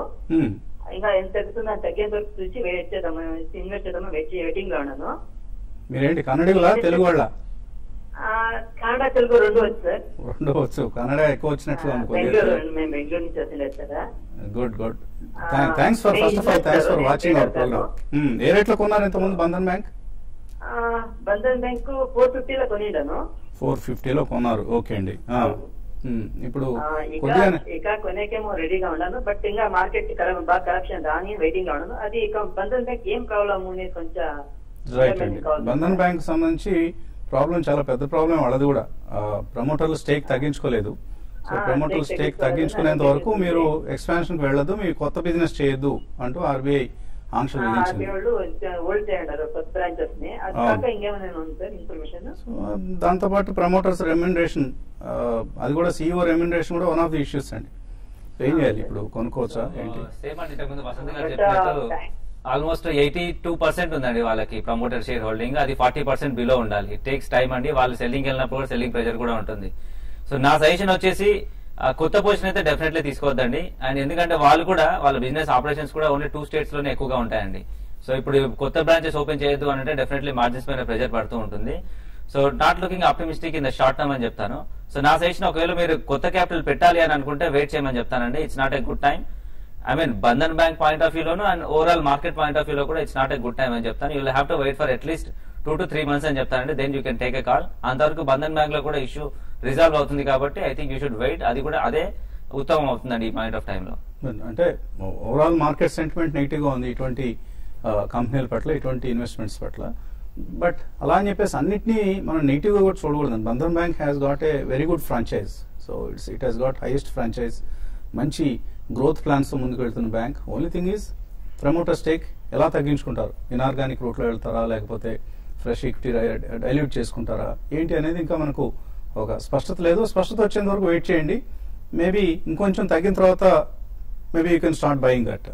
ఇంకా ఎంత తగ్గుతుందో తగ్గేంత వరకు చూసి వెయిట్ చేద్దాము ఇన్వెస్ట్ చేద్దాము వెయిట్ వెయిటింగ్లో ఉన్నాను. మీరేంటి కన్నడిగులా తెలుగు వాళ్ళ ఆ, కన్నడ తెలుగు రెండు వచ్చు సార్. రెండు వచ్చు. కన్నడ ఎక్కువ వచ్చినట్లు అనుకో బెంగళూరు మేము బెంగళూరు నుంచి వచ్చింది sir. Good good. Thanks for first of all thanks for watching our programme ఏ రేట్లో కొన్నారు ఇంతకుముందు Bandhan bank? Bandhan bank four ఫిఫ్టీలో కొనిడాను ఫోర్ ఫిఫ్టీలో కొన్నారు. ఓకే అండి. ఇప్పుడు ఇక కొనేకేమో రెడీగా ఉన్నాను. బట్ ఇంకా మార్కెట్ బాగా కరప్షన్ రాని వెయిటింగ్లో ఉన్నాను. అది ఇక బంధన్ బ్యాంక్ ఏం ప్రాబ్లమ్ అనేది కొంచెం రైట్ అండి. బంధన్ బ్యాంక్ సంబంధించి ప్రాబ్లం చాలా పెద్ద ప్రాబ్లం. వాళ్ళది కూడా. ప్రమోటర్లు స్టేక్ తగ్గించుకోలేదు. So stake stake. తగ్గించుకునేంత వరకు మీరు ఎక్స్పాన్షన్కి వెళ్ళదు మీ కొత్త బిజినెస్ చేయొద్దు అంటూ ఆర్బీఐ ఆంక్షలు విధించింది. దాంతో పాటు ప్రమోటర్స్ రెమ్యునరేషన్ అది కూడా సీఈఓ రెమ్యునరేషన్ కూడా వన్ ఆఫ్ ది ఇష్యూస్ అండి. ఏం చేయాలి ఇప్పుడు? కొనుక్కోవచ్చా? ఏంటి? uh, almost eighty two percent ఉందండి వాళ్ళకి ప్రమోటర్ షేర్ హోల్డింగ్. అది ఫార్టీ పర్సెంట్ బిలో ఉండాలి. టేక్స్ టైం అండి. వాళ్ళు సెల్లింగ్ వెళ్ళినప్పుడు సెల్లింగ్ ప్రెజర్ కూడా ఉంటుంది. సో నా సజెషన్ వచ్చేసి కొత్త పొజిషన్ అయితే డెఫినెట్లీ తీసుకోవద్దండి. అండ్ ఎందుకంటే వాళ్ళు కూడా వాళ్ళ బిజినెస్ ఆపరేషన్స్ కూడా ఓన్లీ టూ స్టేట్స్లోనే ఎక్కువగా ఉంటాయండి. సో ఇప్పుడు కొత్త బ్రాంచెస్ ఓపెన్ చేయొద్దు అని అంటే డెఫినెట్లీ మార్జిన్స్ పైన ప్రెజర్ పడుతూ ఉంటుంది. So not looking optimistic in the short term అని చెప్తాను. సో నా సజెషన్ ఒకవేళ మీరు కొత్త క్యాపిటల్ పెట్టాలి అని అనుకుంటే వెయిట్ చేయమని చెప్తానండి. It's not a good time I mean Bandhan bank point of వ్యూలోను and overall market point of వ్యూలో కూడా it's not a good time అని చెప్తాను. You have to wait for at least two to three months అని చెప్తానండి. Then you can take a call అంతవరకు బంధన్ బ్యాంక్లో కూడా issue resolve అవుతుంది కాబట్టి I think you should wait. అది కూడా అదే ఉత్తమం అవుతుందండి ఈ పాయింట్ ఆఫ్ టైంలో. Hmm. అంటే ఓవరాల్ మార్కెట్ సెంటిమెంట్ నెగిటివ్గా ఉంది ఇటువంటి కంపెనీల పట్ల ఇటువంటి ఇన్వెస్ట్మెంట్స్ పట్ల. బట్ అలా అని చెప్పేసి అన్నిటినీ మనం నెగిటివ్గా కూడా చూడకూడదు Bandhan bank has got a very good franchise so it's it has got highest franchise మంచి గ్రోత్ ప్లాన్స్తో ముందుకు వెళ్తున్న bank. Only thing is promoter stake ఎలా తగ్గించుకుంటారు? ఇనార్గానిక్ రూట్లో వెళ్తారా? లేకపోతే ఫ్రెష్ ఈక్విటీ డైల్యూట్ చేసుకుంటారా? ఏంటి అనేది ఇంకా మనకు ఒక స్పష్టత లేదు. స్పష్టత వచ్చేంత వరకు వెయిట్ చేయండి. మేబీ ఇంకొంచెం తగ్గిన తర్వాత maybe you can start buying that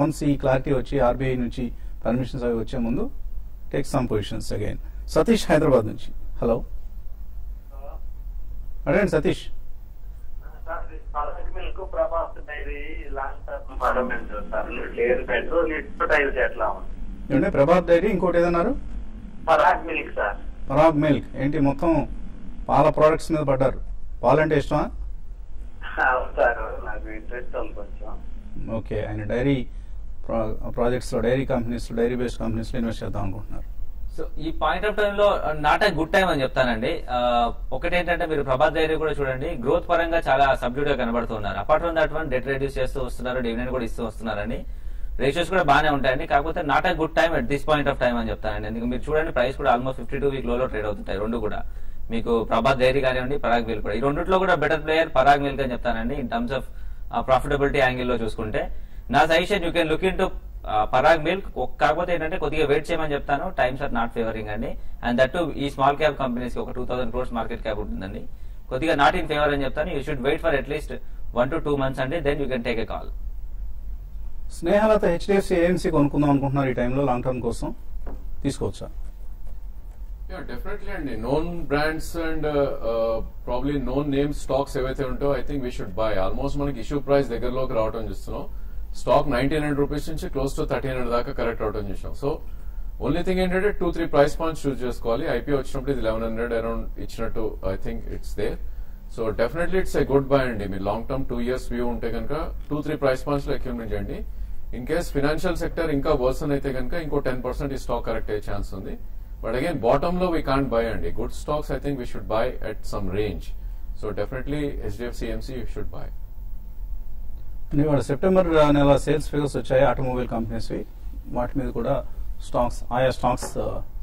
once ఈ క్లారిటీ వచ్చి ఆర్బీఐ నుంచి పర్మిషన్స్ అవి వచ్చే ముందు take some positions again Satish Hyderabad నుంచి. హలో అడగండి సతీష్. ప్రభాత్ డైరీ ఇంకోటి ఏదన్నారు? పరాగ్ మిల్క్. ఏంటి మొత్తం పాల ప్రోడక్ట్స్ మీద పడ్డారు. పాలంటే ఇష్టమా? అవును సార్ నాకు ఇంట్రెస్ట్ ఉంది కొంచెం. ఓకే ఆయన డైరీ ప్రాజెక్ట్స్లో డైరీ కంపెనీస్లో డైరీ బేస్డ్ కంపెనీస్లో ఇన్వెస్ట్ చేద్దాం అనుకుంటున్నారు. సో ఈ పాయింట్ ఆఫ్ టైం లో నాట్ ఏ గుడ్ టైం అని చెప్తానండి. ఒకటేంటంటే మీరు ప్రభాత్ డైరీ కూడా చూడండి గ్రోత్ పరంగా చాలా సబ్డ్యూడ్గా కనబడుతున్నారు apart from that one debt reduce చేస్తూ వస్తున్నారు డివిడెండ్ కూడా ఇస్తూ వస్తున్నారండి రేషియోస్ కూడా బాగానే ఉంటాయండి. కాకపోతే not a good time at this point of time అని చెప్తానండి. మీరు చూడండి ప్రైస్ కూడా ఆల్మోస్ట్ ఫిఫ్టీ టూ వీక్లో ట్రేడ్ అవుతుంటాయి రెండు కూడా. మీకు ప్రభాత్ డైరీ కానివ్వండి పరాగ్ మిల్క్ కూడా. ఈ రెండిట్లో కూడా బెటర్ ప్లేయర్ పరాగ్ మిల్క్ అని చెప్తానండి ఇన్ టర్మ్స్ ఆఫ్ ప్రాఫిటబిలిటీ యాంగిల్లో చూసుకుంటే. నా suggestion you can look into Parag milk. కాకపోతే ఏంటంటే కొద్దిగా వెయిట్ చేయమని చెప్తాను. టైమ్స్ ఆర్ నాట్ ఫేవరింగ్ అండి. అండ్ దట్ ఈ స్మాల్ క్యాప్ కంపెనీస్ ఒక two thousand crores market cap ఉంటుందండి. కొద్దిగా నాట్ ఇన్ ఫేవర్ అని చెప్తాను. You should wait for at least one to two months అండి then you can take a call Snehalatha HDFC AMC కొనుక్కుందాం అనుకుంటున్నారు ఈ టైంలో లాంగ్ టర్మ్ కోసం. తీసుకోవచ్చా? యా డెఫినెట్లీ అండి known brands and probably known name stocks ఏవైతే ఉంటాయో I think we should buy almost మనకి ఇష్యూ ప్రైస్ దగ్గరలోకి రావడం చూస్తున్నాం. స్టాక్ నైన్టీన్ హండ్రెడ్ రూపీస్ నుంచి క్లోజ్ టు థర్టీన్ హండ్రెడ్ దాకా కరెక్ట్ అవడం చూసాం సో ఓన్లీ థింగ్ ఏంటంటే two three price points choose చేసుకోవాలి. ఐపీఓ వచ్చినప్పుడు ఇది లెవెన్ హండ్రెడ్ అరౌండ్ ఇచ్చినట్టు I think it's there so definitely it's a good buy అండి. మీరు long term two years view ఉంటే కనుక టూ త్రీ ప్రైస్ పాయింట్స్లో ఎక్విప్మెంట్ చేయండి. ఇన్ కేస్ ఫినాన్షియల్ సెక్టర్ ఇంకా వర్సన్ అయితే కనుక ఇంకో టెన్ పర్సెంట్ ఈ స్టాక్ కరెక్ట్ అయ్యే ఛాన్స్ ఉంది. బట్ అగైన్ బాటమ్లో వీ కాంట్ బై అండి good stocks I think we should buy at some range so definitely HDFC AMC you should buy ఇవాళ సెప్టెంబర్ uh, నెల సేల్స్ ఫిగర్స్ వచ్చాయి automobile companies వాటి మీద కూడా స్టాక్స్ ఆయా స్టాక్స్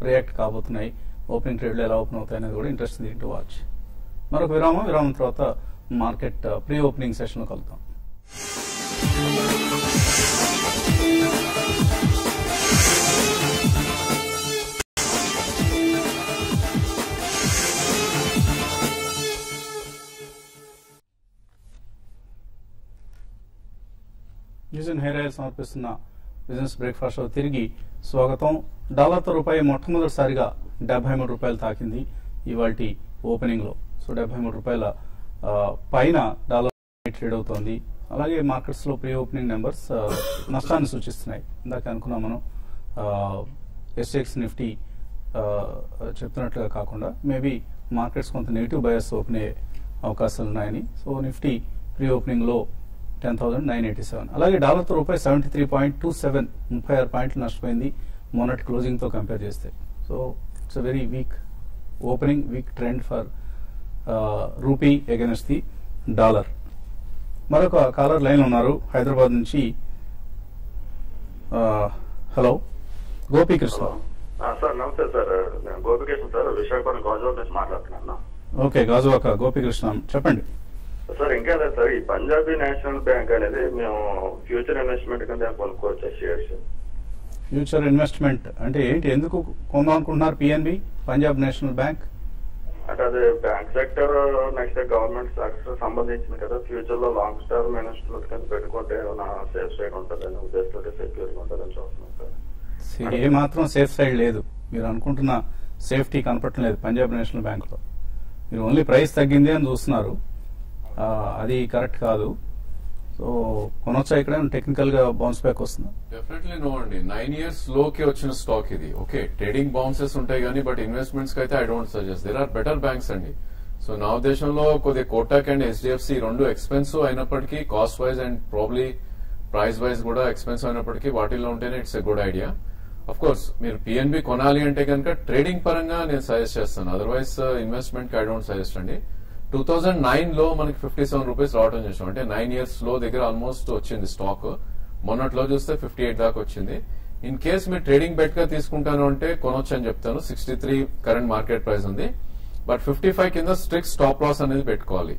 రియాక్ట్ కాబోతున్నాయి. ఓపెనింగ్ ట్రేడ్లు ఎలా ఓపెన్ అవుతాయి అనేది కూడా ఇంట్రెస్టింగ్ టు వాచ్ మరొక విరామం విరామం తర్వాత మార్కెట్ ప్రీ ఓపెనింగ్ సెషన్లో కలుద్దాం. న్యూజిన్ హెయిర్ ఆయిల్ సమర్పిస్తున్న బిజినెస్ బ్రేక్ఫాస్ట్లో తిరిగి స్వాగతం. డాలర్తో రూపాయి మొట్టమొదటిసారిగా డెబ్బై మూడు రూపాయలు తాకింది ఇవాటి ఓపెనింగ్లో. సో డెబ్బై మూడు రూపాయల పైన డాలర్ ట్రేడ్ అవుతోంది. అలాగే మార్కెట్స్లో ప్రీ ఓపెనింగ్ నెంబర్స్ నష్టాన్ని సూచిస్తున్నాయి. ఇందాక అనుకున్నాం మనం ఎస్ఎక్స్ నిఫ్టీ చెప్తున్నట్లుగా కాకుండా మేబీ మార్కెట్స్ కొంత నెగిటివ్ బయస్ ఓపెన్ అయ్యే అవకాశాలు ఉన్నాయని so Nifty pre ఓపెనింగ్లో ten thousand nine eighty seven అలాగే డాలర్తో రూపాయి seventy three point two seven ముప్పై ఆరు పాయింట్లు నష్టపోయింది మొన్నటి క్లోజింగ్తో కంపేర్ చేస్తే. So it's a very weak opening weak trend for rupee against the dollar మరొక కాలర్ లైన్ ఉన్నారు. హైదరాబాద్ నుంచి హలో. గోపీకృష్ణ సార్ నమస్తే సార్. నేను గోపికృష్ణ సార్. విశాఖపట్నం గాజువాక నుంచి మాట్లాడుతున్నాను. ఓకే గాజువాక గోపీకృష్ణ చెప్పండి. సార్ ఇంకా లేదు సార్ ఈ పంజాబీ నేషనల్ బ్యాంక్ అనేది మేము ఫ్యూచర్ ఇన్వెస్ట్మెంట్ కింద కొనుక్కోవచ్చు షేర్స్. ఫ్యూచర్ ఇన్వెస్ట్మెంట్ అంటే ఏంటి? ఎందుకు కొందాం అనుకుంటున్నారు పిఎన్బి పంజాబ్ నేషనల్ బ్యాంక్? అంటే అది bank sector next government sector సంబంధించింది కదా ఫ్యూచర్లో లాంగ్ టర్మ్ ఇన్వెస్ట్మెంట్ కింద పెట్టుకుంటే ఏమైనా సేఫ్ సైడ్ ఉంటుందని ఉద్దేశంతో సెక్యూర్గా ఉంటుందని చూస్తున్నాం సార్. ఏ మాత్రం సేఫ్ సైడ్ లేదు. మీరు అనుకుంటున్న సేఫ్టీ కనపడటం లేదు పంజాబ్ నేషనల్ బ్యాంకులో. మీరు ఓన్లీ ప్రైస్ తగ్గింది అని చూస్తున్నారు. అది కరెక్ట్ కాదు. సో కొనొచ్చా ఇక్కడ? టెక్నికల్గా బౌన్స్ బ్యాక్ వస్తుంది? డెఫినెట్లీ నో అండి. నైన్ ఇయర్స్లోకి వచ్చిన స్టాక్ ఇది. ఓకే ట్రేడింగ్ బౌన్సెస్ ఉంటాయి కానీ బట్ ఇన్వెస్ట్మెంట్స్కి అయితే I don't suggest there are better banks అండి. సో నా ఉద్దేశంలో కొద్దిగా కోటాక్ అండ్ హెచ్డిఎఫ్సి రెండు ఎక్స్పెన్సివ్ అయినప్పటికీ cost wise and probably price wise కూడా ఎక్స్పెన్సివ్ అయినప్పటికీ వాటిల్లో ఉంటేనే it's a good idea of course మీరు పిఎన్బి కొనాలి అంటే కనుక ట్రేడింగ్ పరంగా నేను సజెస్ట్ చేస్తాను. అదర్వైజ్ ఇన్వెస్ట్మెంట్ uh, కి ఐ డోంట్ సజెస్ట్ అండి. టూ థౌజండ్ నైన్లో మనకి ఫిఫ్టీ సెవెన్ రూపీస్ రావడం చేసాం అంటే నైన్ ఇయర్స్లో దగ్గర ఆల్మోస్ట్ వచ్చింది స్టాక్ మొన్నట్లో చూస్తే ఫిఫ్టీ ఎయిట్ దాకా వచ్చింది. ఇన్ కేస్ మీరు ట్రేడింగ్ బెట్గా తీసుకుంటాను అంటే కొనొచ్చు అని చెప్తాను. Sixty three current market price ఉంది. బట్ ఫిఫ్టీ ఫైవ్ కింద స్ట్రిక్ట్ స్టాప్ లాస్ అనేది పెట్టుకోవాలి.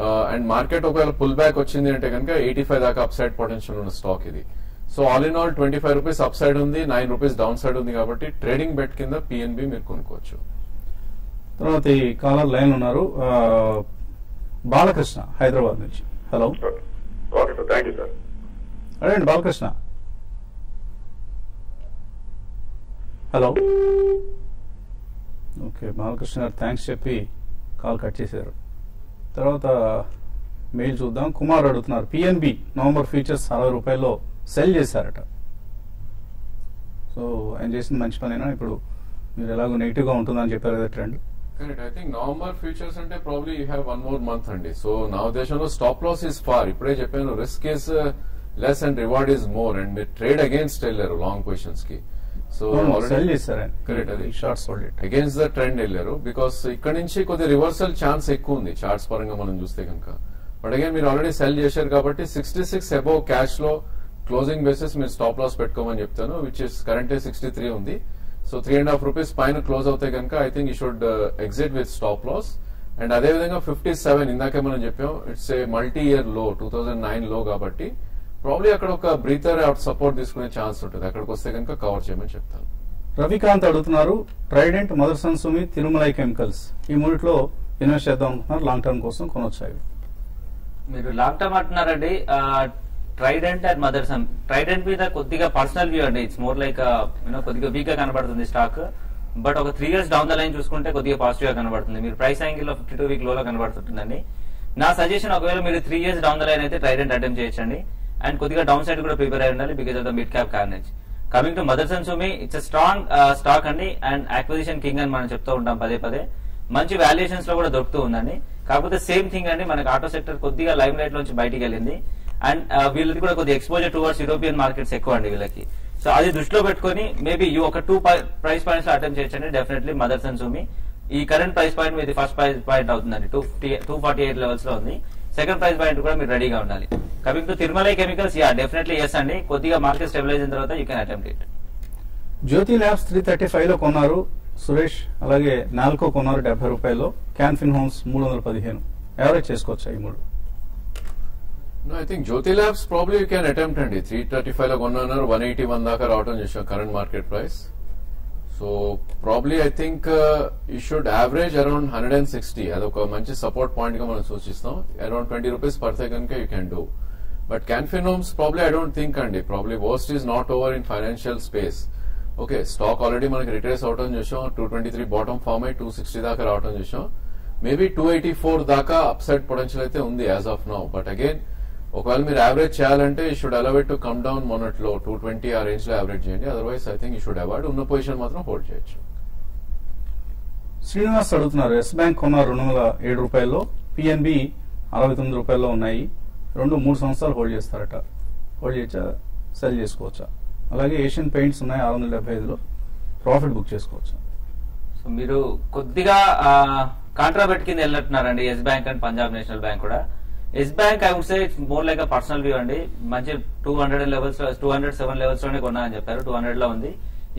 Uh, అండ్ మార్కెట్ ఒకవేళ పుల్ బ్యాక్ వచ్చింది అంటే కనుక ఎయిటీ ఫైవ్ దాకా అప్ సైడ్ పొటెన్షియల్ ఉన్న స్టాక్ ఇది. So all in all twenty five rupees up side ఉంది నైన్ రూపీస్ డౌన్ సైడ్ ఉంది కాబట్టి ట్రేడింగ్ బెట్ కింద పిఎన్బి మీరు కొనుక్కోవచ్చు. తర్వాత ఈ కాలర్ లైన్ ఉన్నారు బాలకృష్ణ హైదరాబాద్ నుంచి. Hello. Okay sir thank you sir. అడగండి బాలకృష్ణ? హలో. ఓకే బాలకృష్ణ గారు థ్యాంక్స్ చెప్పి కాల్ కట్ చేశారు. తర్వాత మెయిల్ చూద్దాం. కుమార్ అడుగుతున్నారు పిఎన్బి నవంబర్ ఫీచర్స్ అరవై రూపాయల్లో సెల్ చేశారట. సో ఆయన చేసింది మంచి పనేనా? ఇప్పుడు మీరు ఎలాగో నెగిటివ్గా ఉంటుందని చెప్పారు కదా trend correct I think November futures అంటే probably you have one more month అండి. సో నా ఉద్దేశంలో స్టాప్ లాస్ ఇస్ ఫార్ ఇప్పుడే చెప్పాను risk is less and reward is more and trade against వెళ్ళారు long పొజిషన్స్కి. So correct against the trend వెళ్ళారు because ఇక్కడ నుంచి కొద్ది రివర్సల్ ఛాన్స్ ఎక్కువ ఉంది. చార్ట్స్ పరంగా మనం చూస్తే కనుక. బట్ అగైన్ మీరు ఆల్రెడీ సెల్ చేశారు కాబట్టి సిక్స్టీ సిక్స్ అబౌవ్ క్యాష్లో క్లోజింగ్ బేసిస్ మీరు స్టాప్ లాస్ పెట్టుకోమని చెప్తాను which is current sixty three ఉంది. So three and half rupees పైన క్లోజ్ అవుతే కనుక I think you should exit with stop loss and అదే విధంగా ఫిఫ్టీ సెవెన్ ఇందాకే మనం చెప్పాం ఇట్స్ ఏ మల్టీ ఇయర్లో టూ థౌసండ్ నైన్లో కాబట్టి ప్రాబ్లీ అక్కడ ఒక బ్రీతర్ సపోర్ట్ తీసుకునే ఛాన్స్ ఉంటుంది. అక్కడికి వస్తే కనుక కవర్ చేయమని చెప్తాను. రవికాంత్ అడుగుతున్నారు ట్రైడెంట్ మదర్సన్ సుమి తిరుమలై కెమికల్స్ ఈ మూడిట్లో ఇన్వెస్ట్ చేద్దాం అనుకుంటున్నారు లాంగ్ టర్మ్ కోసం కొనొచ్చాయి మీరు లాంగ్ టర్మ్ అంటున్నారండి. ట్రైడెంట్ అండ్ మదర్సన్ ట్రైడెంట్ మీద కొద్దిగా పర్సనల్ వ్యూ అండి. It's more like you know కొద్దిగా వీక్గా కనబడుతుంది స్టాక్ బట్ ఒక three years down the line చూసుకుంటే కొద్దిగా పాజిటివ్గా కనబడుతుంది. మీరు ప్రైస్ యాంగిల్లో ఫిఫ్టీ టూ వీక్లో కనబడుతుంటుందండి. నా సజెషన్ ఒకవేళ మీరు three years down the line అయితే ట్రైడెంట్ అటెంప్ట్ చేయొచ్చండి. అండ్ కొద్దిగా డౌన్ సైడ్ కూడా ప్రిపేర్ అయి ఉండాలి because of the mid cap carnage coming to Motherson Sumi it's strong stock అండి. అండ్ అక్విజిషన్ కింగ్ అని మనం చెప్తూ ఉంటాం పదే పదే. మంచి వాల్యుయేషన్స్లో కూడా దొరుకుతూ ఉందండి. కాకపోతే సేమ్ థింగ్ అండి. మనకి ఆటో సెక్టర్ కొద్దిగా లైమ్ లైట్ లోంచి బయటికి వెళ్ళింది. అండ్ uh, వీళ్ళది కూడా కొద్దిగా ఎక్స్పోజర్ టువర్డ్స్ యూరోపియన్ మార్కెట్స్ ఎక్కువ అండి వీళ్ళకి. సో అది దృష్టిలో పెట్టుకొని మేబీ ఈ ఒక టూ ప్రైస్ పాయింట్స్ అటెంప్ట్ చేయొచ్చండి. డెఫినెట్లీ మదర్స్ అండ్ సుమి ఈ కరెంట్ ప్రైస్ పాయింట్ మీది ఫస్ట్ ప్రైస్ పాయింట్ అవుతుందండి. టూ టూ ఫార్టీ ఎయిట్ లెవెల్స్లో ఉంది. సెకండ్ ప్రైస్ పాయింట్ కూడా మీరు రెడీగా ఉండాలి. Coming to Tirumalai chemicals yeah definitely yes అండి. కొద్దిగా మార్కెట్ స్టెబిలైజ్ అయిన తర్వాత you can attempt it Jyothi labs three thirty ఫైవ్లో కొన్నారు. సురేష్ అలాగే నాలుకో కొన్నారు డెబ్బై రూపాయలు క్యాన్ఫిన్ హోమ్స్ మూడు వందల పదిహేను. ఎవరేజ్ చేసుకోవచ్చా ఈ మూడు? No, I think Jyoti Labs probably you can attempt అండి త్రీ థర్టీ ఫైవ్లో కొన్నారు వన్ ఎయిటీ వన్ దాకా రావడం చూసాం current market price so probably I think you should average around hundred and sixty అదొక మంచి సపోర్ట్ పాయింట్గా మనం సూచిస్తాం. Around twenty rupees per second you can do but Can Fin Homes probably I don't think అండి probably worst is not over in financial space okay stock already మనకి retrace అవటం చూసాం two twenty three bottom form అయి two sixty దాకా రావటం చూసాం maybe two eighty four దాకా upside potential అయితే ఉంది as of now but again ఒకవేళ మీరు యావరేజ్ చేయాలంటే we should allow to come down మొన్నట్లో two twenty ఆ రేంజ్లో యావరేజ్ చేయండి. Otherwise I think we should avoid ఉన్న పొజిషన్ మాత్రం హోల్డ్ చేయొచ్చు. శ్రీనివాస్ అడుగుతున్నారు ఎస్ బ్యాంక్ కొన్నారు రెండు వందల ఏడు రూపాయల్లో పిఎన్బి అరవై తొమ్మిది రూపాయల్లో ఉన్నాయి. రెండు మూడు సంవత్సరాలు హోల్డ్ చేస్తారట. హోల్డ్ చేయొచ్చా సెల్ చేసుకోవచ్చా? అలాగే ఏషియన్ పెయింట్స్ ఉన్నాయి ఆరు వందల డెబ్బై ఐదులో. ప్రాఫిట్ బుక్ చేసుకోవచ్చా? సో మీరు కొద్దిగా కాంట్రాబెట్ కింద వెళ్ళినట్టున్నారండి Yes bank and Punjab national bank కూడా. Yes bank I would say it's more like personal view అండి. మంచి two hundred levels two hundred seven లెవెల్స్లోనే కొన్నా అని చెప్పారు. టూ హండ్రెడ్లో ఉంది.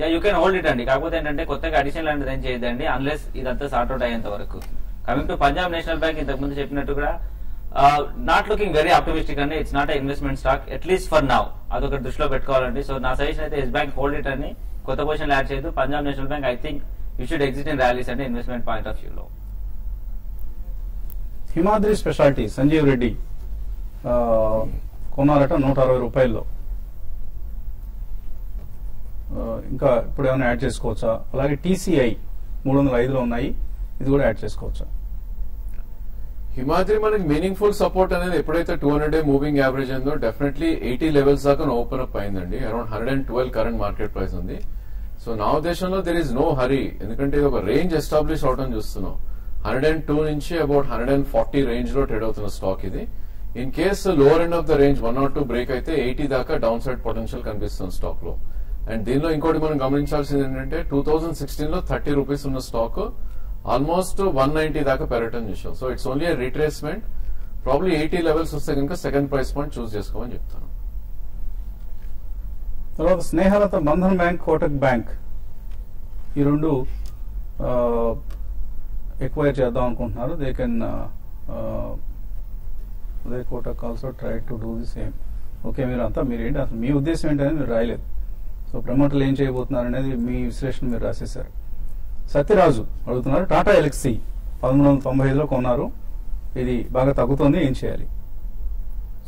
Yeah you can hold it అండి. కాకపోతే ఏంటంటే కొత్తగా అడిషనల్ అనేది ఏం చేయదండి అన్లెస్ ఇదంతా సార్ట్అవుట్ అయ్యేంత వరకు. Coming to Punjab national bank ఇంతకు ముందు చెప్పినట్టు కూడా నాట్ లుకింగ్ వెరీ ఆప్టమిస్టిక్ అండి. It's not investment stock at least for now అదొక దృష్టిలో పెట్టుకోవాలండి. సో నా సజెషన్ అయితే ఎస్ బ్యాంక్ హోల్డ్ ఇట్ అని కొత్త పొజిషన్ యాడ్ చేయదు Punjab National Bank I think you should exit in rallies అండి ఇన్వెస్ట్మెంట్ పాయింట్ ఆఫ్ వ్యూలో హిమాద్రి స్పెషాలిటీ సంజీవ్ రెడ్డి కొన్నారట నూట అరవై రూపాయల్లో. ఇంకా ఇప్పుడు ఏమైనా యాడ్ చేసుకోవచ్చా? అలాగే టీసీఐ మూడు వందల ఐదులో ఉన్నాయి. ఇది కూడా యాడ్ చేసుకోవచ్చా? హిమాద్రి మనకి మీనింగ్ఫుల్ సపోర్ట్ అనేది ఎప్పుడైతే two hundred day moving average అయిందో డెఫినెట్లీ ఎయిటీ లెవెల్స్ దాకా ఓపెన్ అప్ అయిందండి. Around hundred and twelve current market price ఉంది. సో నా ఉద్దేశంలో దెర్ ఈస్ నో హరీ ఎందుకంటే ఇది ఒక రేంజ్ ఎస్టాబ్లిష్ అవడం చూస్తున్నాం. హండ్రెడ్ అండ్ టూ నుంచి అబౌట్ హండ్రెడ్ అండ్ ఫార్టీ రేంజ్లో ట్రేడ్ అవుతున్న స్టాక్ ఇది. In case lower end of the range one not two break అయితే ఎయిటీ దాకా డౌన్ సైడ్ పొటెన్షియల్ కనిపిస్తుంది స్టాక్లో. అండ్ దీనిలో ఇంకోటి మనం గమనించాల్సింది ఏంటంటే టూ థౌసండ్ సిక్స్టీన్లో థర్టీ రూపీస్ ఉన్న స్టాక్ ఆల్మోస్ట్ వన్ నైన్టీ దాకా పెరటన్ చేసాం so it's only retracement probably eighty levels వస్తే కనుక సెకండ్ ప్రైస్ పాయింట్ చూస్ చేసుకోమని చెప్తాను. తర్వాత స్నేహలత బంధన్ బ్యాంక్ కోటక్ బ్యాంక్ ఈ రెండు ఎక్వైర్ చేద్దాం అనుకుంటున్నారు. They can they Kotak also try to do the same okay మీరు అంతా మీరు ఏంటి అసలు మీ ఉద్దేశం ఏంటనేది మీరు రాయలేదు. సో ప్రమోటర్లు ఏం చేయబోతున్నారు అనేది మీ విశ్లేషణ మీరు రాసేశారు. సత్యరాజు అడుగుతున్నారు టాటా ఎలక్సీ పదమూడు వందల తొంభై ఐదులో కొన్నారు. ఇది బాగా తగ్గుతోంది ఏం చేయాలి?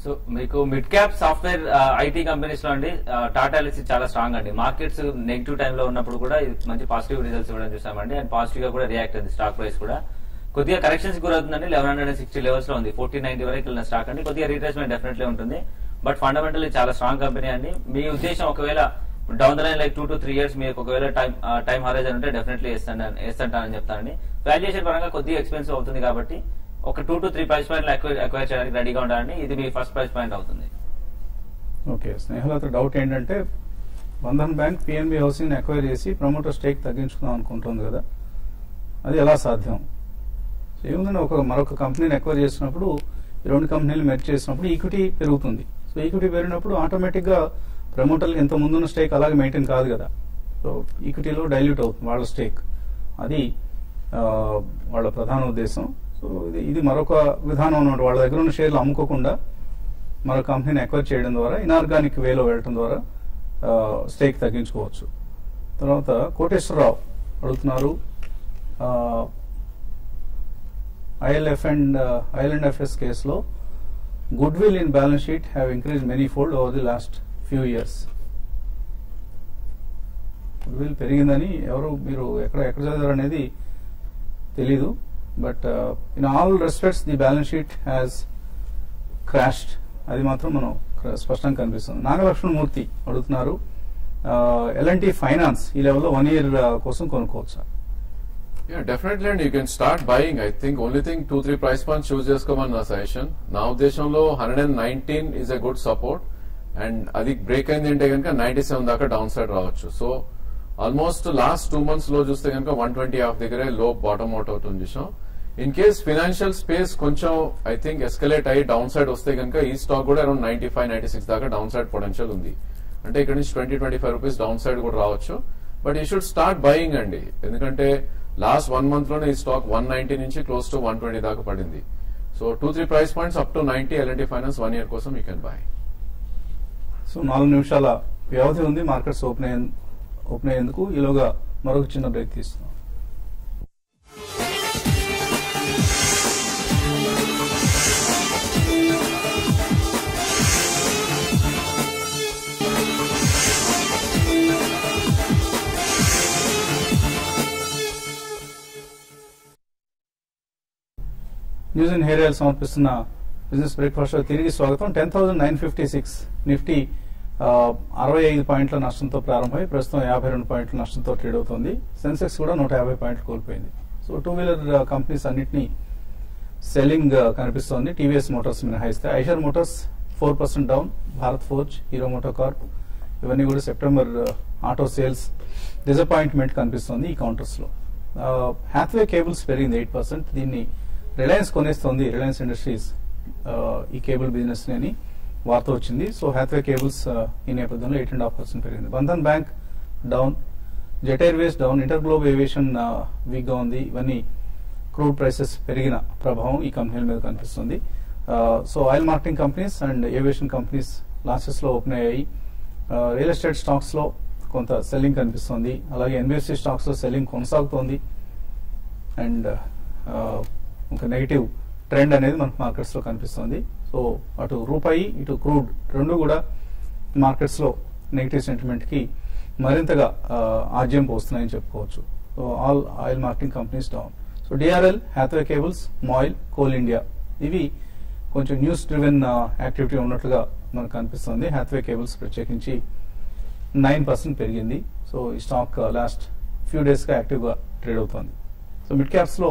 సో మీకు మిడ్ క్యాప్ సాఫ్ట్వేర్ ఐటీ కంపెనీస్లో అండి టాటా ఎల్సీ చాలా స్ట్రాంగ్ అండి. మార్కెట్స్ నెగిటివ్ టైమ్లో ఉన్నప్పుడు కూడా ఇది మంచి పాజిటివ్ రిజల్ట్స్ ఇవ్వడం చూసామండి. అండ్ పాజిటివ్గా కూడా రియాక్ట్ అయింది స్టాక్ ప్రైస్ కూడా. కొద్దిగా కరెక్షన్స్ గురవుతుందండి. లెవెన్ హండ్రెడ్ అండ్ సిక్స్టీ లెవెల్స్లో ఉంది. ఫోర్టీన్ నైన్టీ వరకు వెళ్ళిన స్టాక్ అండి. కొద్దిగా రీట్రేస్మెంట్ డెఫినెట్లీ ఉంటుంది. బట్ ఫండమెంటల్ చాలా స్ట్రాంగ్ కంపెనీ అండి. మీ ఉద్దేశం ఒకవేళ down the line like two to three years మీకు ఒకవేళ టైం టైం హరైజన్ ఉంటే డెఫినెట్లీ వేస్తాను వేస్తుంటానని చెప్తానండి. వాల్యుయేషన్ పరంగా కొద్దిగా ఎక్స్పెన్సివ్ అవుతుంది కాబట్టి ఒక టూ టు త్రీ ప్రైస్ పాయింట్లు అక్వైర్ చేయడానికి రెడీగా ఉండాలని ఇది మీ ఫస్ట్ ప్రైస్ పాయింట్ అవుతుంది. ఓకే స్నేహలత డౌట్ ఏంటంటే Bandhan bank PNB housing acquire చేసి ప్రమోటర్ స్టేక్ తగ్గించుకుందాం అనుకుంటుంది కదా. అది ఎలా సాధ్యం? సో ఏముందంటే ఒక మరొక కంపెనీని అక్వైర్ చేసినప్పుడు ఈ రెండు కంపెనీలు మెర్జ్ చేసినప్పుడు ఈక్విటీ పెరుగుతుంది. సో ఈక్విటీ పెరిగినప్పుడు ఆటోమేటిక్గా ప్రమోటర్లు ఇంత ముందున్న స్టేక్ అలాగే మెయింటైన్ కాదు కదా. సో ఈక్విటీలో డైల్యూట్ అవుతుంది వాళ్ళ స్టేక్ అది వాళ్ళ ప్రధాన ఉద్దేశం. సో ఇది ఇది మరొక విధానం అన్నమాట. వాళ్ళ దగ్గర ఉన్న షేర్లు అమ్ముకోకుండా మరొక కంపెనీని ఎక్వైర్ చేయడం ద్వారా ఇనార్గానిక్ వేలో వెళ్ళడం ద్వారా స్టేక్ తగ్గించుకోవచ్చు. తర్వాత కోటేశ్వరరావు అడుగుతున్నారు. ILF and IL and FS కేసులో in balance sheet have increase many fold over the last few years goodwill పెరిగిందని ఎవరు మీరు ఎక్కడ ఎక్కడ చదివారు అనేది తెలీదు. But in all respects the balance sheet has crashed అది మాత్రం మనం స్పష్టంగా కనిపిస్తుంది. నాగలక్ష్మణమూర్తి అడుగుతున్నారు uh, ఎల్ఎన్టీ ఫైనాన్స్ ఈ లెవెల్లో వన్ ఇయర్ కోసం కొనుక్కోవచ్చా? యా డెఫినెట్లీ అండి you can start buying I think only thing two three price points choose చేసుకోమని నా సజెషన్ నా ఉద్దేశంలో hundred and nineteen is a good support and అది బ్రేక్ అయింది అంటే కనుక నైన్టీ సెవెన్ దాకా డౌన్ సైడ్ రావచ్చు. సో ఆల్మోస్ట్ లాస్ట్ టూ మంత్స్లో చూస్తే కనుక వన్ ట్వంటీ హాఫ్ దగ్గరే లో బాటమ్ అవుట్ అవుతుంది చూసాం. ఇన్ కేస్ ఫినాన్షియల్ స్పేస్ కొంచెం ఐ థింక్ ఎస్కలేట్ అయ్యి డౌన్ సైడ్ వస్తే కనుక ఈ స్టాక్ కూడా around ninety five ninety six దాకా డౌన్ సైడ్ పొటెన్షియల్ ఉంది. అంటే ఇక్కడ నుంచి twenty twenty five rupees down side కూడా రావచ్చు. బట్ ఈ షుడ్ స్టార్ట్ బయింగ్ అండి. ఎందుకంటే లాస్ట్ వన్ మంత్లోనే ఈ స్టాక్ వన్ నైన్టీ నుంచి క్లోజ్ టు వన్ ట్వంటీ దాకా పడింది. So two three price points up to ninety L&T finance one year కోసం యూ కెన్ బై సో నాలుగు నిమిషాల వ్యవధి ఉంది. మార్కెట్స్ ఓపెన్ అయ్యే ఓపెన్ అయ్యేందుకు ఈలోగా మరొక చిన్న బ్రేక్ తీస్తున్నాం. న్యూస్ అండ్ హెయిర్ సమర్పిస్తున్న బిజినెస్ బ్రేక్ఫాస్ట్ తిరిగి స్వాగతం. Ten thousand nine fifty six Nifty అరవై ఐదు పాయింట్ల నష్టంతో ప్రారంభమై ప్రస్తుతం యాభై రెండు పాయింట్ల నష్టంతో ట్రేడ్ అవుతుంది. సెన్సెక్స్ కూడా నూట యాభై పాయింట్లు కోల్పోయింది. సో టూ వీలర్ కంపెనీస్ అన్నింటినీ సెల్లింగ్ కనిపిస్తోంది. టీవీఎస్ మోటార్స్ మినహాయిస్తే Eicher Motors four percent down. Bharat Forge Hero Moto Corp. ఇవన్నీ కూడా సెప్టెంబర్ ఆటో సేల్స్ డిసప్పాయింట్మెంట్ కనిపిస్తోంది ఈ కౌంటర్స్లో హ్యాత్వే కేబుల్స్ పెరిగింది ఎయిట్ పర్సెంట్. దీన్ని రిలయన్స్ కొనేస్తోంది రిలయన్స్ ఇండస్ట్రీస్ ఈ కేబుల్ బిజినెస్ అని వార్త వచ్చింది. సో హ్యాత్వే కేబుల్స్ ఈ నేపథ్యంలో ఎయిట్ అండ్ హాఫ్ పర్సెంట్ పెరిగింది. Bandhan bank down Jet Airways down InterGlobe Aviation వీక్గా ఉంది. ఇవన్నీ క్రూడ్ ప్రైసెస్ పెరిగిన ప్రభావం ఈ కంపెనీల మీద కనిపిస్తుంది. So oil marketing companies and aviation companies లాసెస్లో open అయ్యాయి. రియల్ ఎస్టేట్ స్టాక్స్లో కొంత సెల్లింగ్ కనిపిస్తుంది. అలాగే ఎన్బిఎఫ్సి స్టాక్స్లో సెల్లింగ్ కొనసాగుతోంది. అండ్ ఇంకా నెగిటివ్ ట్రెండ్ అనేది మనకు మార్కెట్స్లో కనిపిస్తుంది. సో అటు రూపాయి ఇటు క్రూడ్ రెండు కూడా మార్కెట్స్లో నెగిటివ్ సెంటిమెంట్కి మరింతగా ఆజ్యం పోస్తున్నాయని చెప్పుకోవచ్చు. So all oil marketing companies down so DRL Hathway cables MOIL Coal India ఇవి కొంచెం న్యూస్ డ్రివెన్ యాక్టివిటీ ఉన్నట్లుగా మనకు కనిపిస్తుంది. హ్యాత్వే కేబుల్స్ ప్రత్యేకించి నైన్ పర్సెంట్ పెరిగింది. సో ఈ స్టాక్ లాస్ట్ ఫ్యూ డేస్గా యాక్టివ్గా ట్రేడ్ అవుతుంది. సో మిడ్ క్యాప్స్లో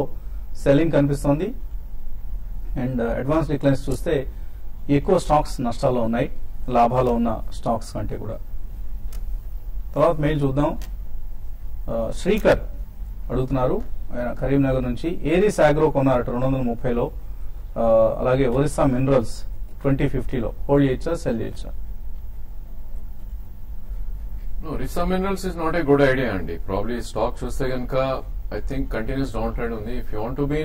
సెల్లింగ్ కనిపిస్తోంది. అండ్ అడ్వాన్స్ డిక్లైన్స్ చూస్తే ఎక్కువ స్టాక్స్ నష్టాల్లో ఉన్నాయి. లాభాల్లో ఉన్న స్టాక్స్ కంటే కూడా. తర్వాత మెయిల్ చూద్దాం. శ్రీకర్ అడుగుతున్నారు. ఆయన కరీంనగర్ నుంచి ఏరీస్ ఆగ్రో కొన్నారట రెండు వందల ముప్పైలో అలాగే ఒరిస్సా మినరల్స్ ట్వంటీ ఫిఫ్టీలో. హోల్డ్ చేయొచ్చా సెల్ చేయొచ్చా? Orissa minerals is not a good idea అండి. ప్రాబ్లీ స్టాక్ చూస్తే కనుక I think continues down trend ఉంది if you want to be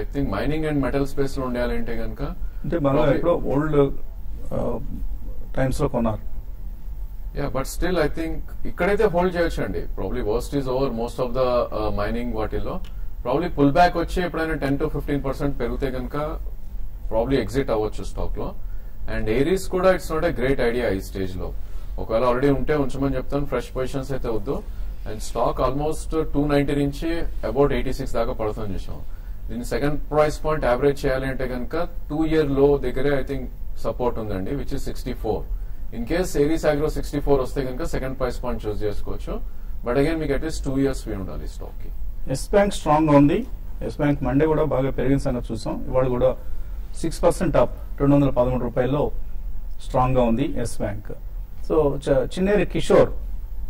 I think mining and metal స్పేస్లో ఉండాలంటే కనుక అంటే బాగా ఎప్పుడో ఓల్డ్ టైమ్స్లో కొన్నారు. Yeah but still I think ఇక్కడైతే హోల్డ్ చేయొచ్చు అండి probably worst is over most of the mining వాటిల్లో. ప్రాబ్లీ పుల్ బ్యాక్ వచ్చి ఎప్పుడైనా టెన్ టు ఫిఫ్టీన్ పర్సెంట్ పెరిగితే కనుక ప్రాబ్లీ ఎగ్జిట్ అవ్వచ్చు స్టాక్లో. అండ్ ఏరీస్ కూడా it's not a great idea ఈ స్టేజ్లో. ఒకవేళ ఆల్రెడీ ఉంటే ఉంచమని చెప్తాను. ఫ్రెష్ పొజిషన్స్ అయితే వద్దు. And stock almost two ninety నుంచి అబౌట్ ఎయిటీ సిక్స్ దాకా పడుతుంది చూసాం. దీన్ని సెకండ్ ప్రైస్ పాయింట్ యావరేజ్ చేయాలి అంటే కనుక టూ ఇయర్లో దగ్గరే ఐ థింక్ సపోర్ట్ ఉందండి which is sixty four in case Aries Agro sixty four వస్తే కనుక సెకండ్ ప్రైస్ పాయింట్ చూస్ చేసుకోవచ్చు. బట్ అగైన్ మీకు అట్లీస్ట్ టూ ఇయర్స్ ఫీ ఉండాలి స్టాక్కి. ఎస్ బ్యాంక్ స్ట్రాంగ్గా ఉంది. ఎస్ బ్యాంక్ మండే కూడా బాగా పెరిగిన సంగతి చూసాం. ఇవాళ కూడా సిక్స్ పర్సెంట్ అప్ రెండు వందల పదమూడు రూపాయల్లో స్ట్రాంగ్గా ఉంది ఎస్ బ్యాంక్ సో చ- చిన్నేరి కిషోర్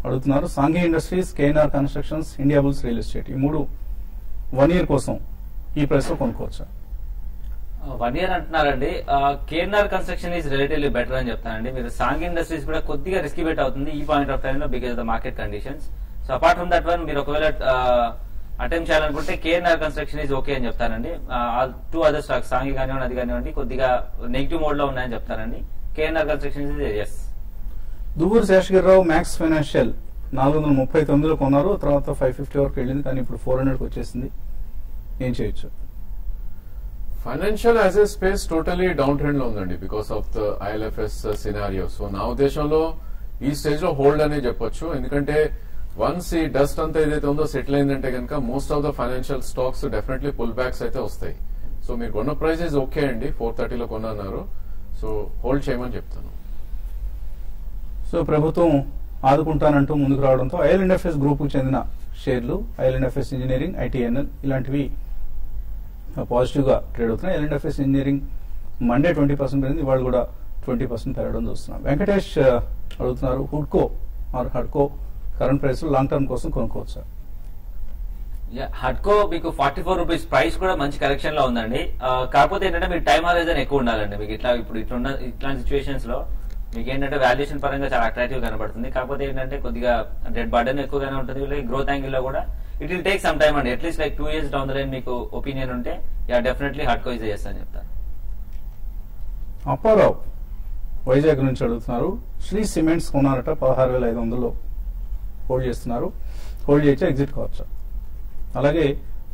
అడుగుతున్నారు. Sanghi Industries KNR constructions Indiabulls real estate. ఈ మూడు వన్ ఇయర్ కోసం ఈ ప్రైస్లో కొనుక్కోవచ్చు వన్ ఇయర్ అంటున్నారండి. KNR construction is relatively better అని చెప్తానండి. మీరు సాంగ్ ఇండస్ట్రీస్ కూడా కొద్దిగా రిస్కీ బెట్ అవుతుంది. ఈ పాయింట్ ఆఫ్ టైమ్లో because the market conditions so apart from that one మీరు ఒకవేళ అటెంప్ట్ చేయాలనుకుంటే కేఎన్ఆర్ కన్స్ట్రక్షన్ ఈజ్ ఓకే అని చెప్తానండి. టూ అదర్ స్టాక్స్ సాంగి కానివ్వండి అది కానివ్వండి కొద్దిగా నెగిటివ్ మోడ్లో ఉన్నాయని చెప్తానండి. KNR construction is yes Duvvuru Seshagirirao Max Financial నాలుగు వందల ముప్పై తొమ్మిదిలో కొన్నారు. తర్వాత ఫైవ్ ఫిఫ్టీ వరకు వెళ్ళింది. కానీ ఇప్పుడు ఫోర్ హండ్రెడ్కి వచ్చేసింది. ఏం చేయొచ్చు? Financial as a space totally down ట్రెండ్లో ఉందండి because of the ILFS scenario so నా ఉద్దేశంలో ఈ స్టేజ్లో హోల్డ్ అనే చెప్పొచ్చు. ఎందుకంటే వన్స్ ఈ డస్ట్ అంతా ఏదైతే ఉందో సెటిల్ అయిందంటే కనుక most of the financial stocks definitely pull backs అయితే వస్తాయి. సో మీరు కొన్న ప్రైజెస్ ఓకే అండి. ఫోర్ థర్టీలో కొన్నారు సో హోల్డ్ చేయమని చెప్తాను. సో ప్రభుత్వం ఆదుకుంటానంటూ ముందుకు రావడంతో ఐఎల్ అండ్ ఎఫ్ఎస్ గ్రూప్కు చెందిన షేర్లు ఐఎల్ అండ్ ఎఫ్ఎస్ ఇంజనీరింగ్ ఐటీఎన్ఎల్ ఇలాంటివి పాజిటివ్గా ట్రేడ్ అవుతున్నాయి. IL and FS engineering Monday twenty percent పెరిగింది ఇవాళ కూడా ట్వంటీ పర్సెంట్ పెరగడం చూస్తున్నాం. వెంకటేష్ అడుగుతున్నారు హుడ్కో are హడ్కో current price long term కోసం కొనుక్కోవచ్చా? హడ్కో మీకు ఫార్టీ ఫోర్ రూపీస్ ప్రైస్ కూడా మంచి కరెక్షన్లో ఉందండి కాకపోతే ఏంటంటే మీకు టైం హోరైజన్ ఎక్కువ ఉండాలండి. మీకు ఇట్లా ఇప్పుడు ఇట్లా ఇట్లాంటి సిచ్యువేషన్స్లో మీకు ఏంటంటే వాల్యుయేషన్ పరంగా చాలా అట్రాక్టివ్ కనబడుతుంది. కాకపోతే ఏంటంటే కొద్దిగా డెడ్ బర్డెన్ ఎక్కువగానే ఉంటుంది. గ్రోత్ యాంగిల్లో కూడా it will take some time అండి. At least like two years down the line మీకు ఒపీనియన్ ఉంటే యా డెఫినెట్లీ హార్డ్ కోయిజ్ చేస్తాను చెప్తాను అప్పారావు వైజాగ్ నుంచి అడుగుతున్నారు. శ్రీ సిమెంట్స్ కొన్నారట పదహారు వేల ఐదు వందలు హోల్డ్ చేస్తున్నారు. హోల్డ్ చేసి ఎగ్జిట్ కావచ్చు? అలాగే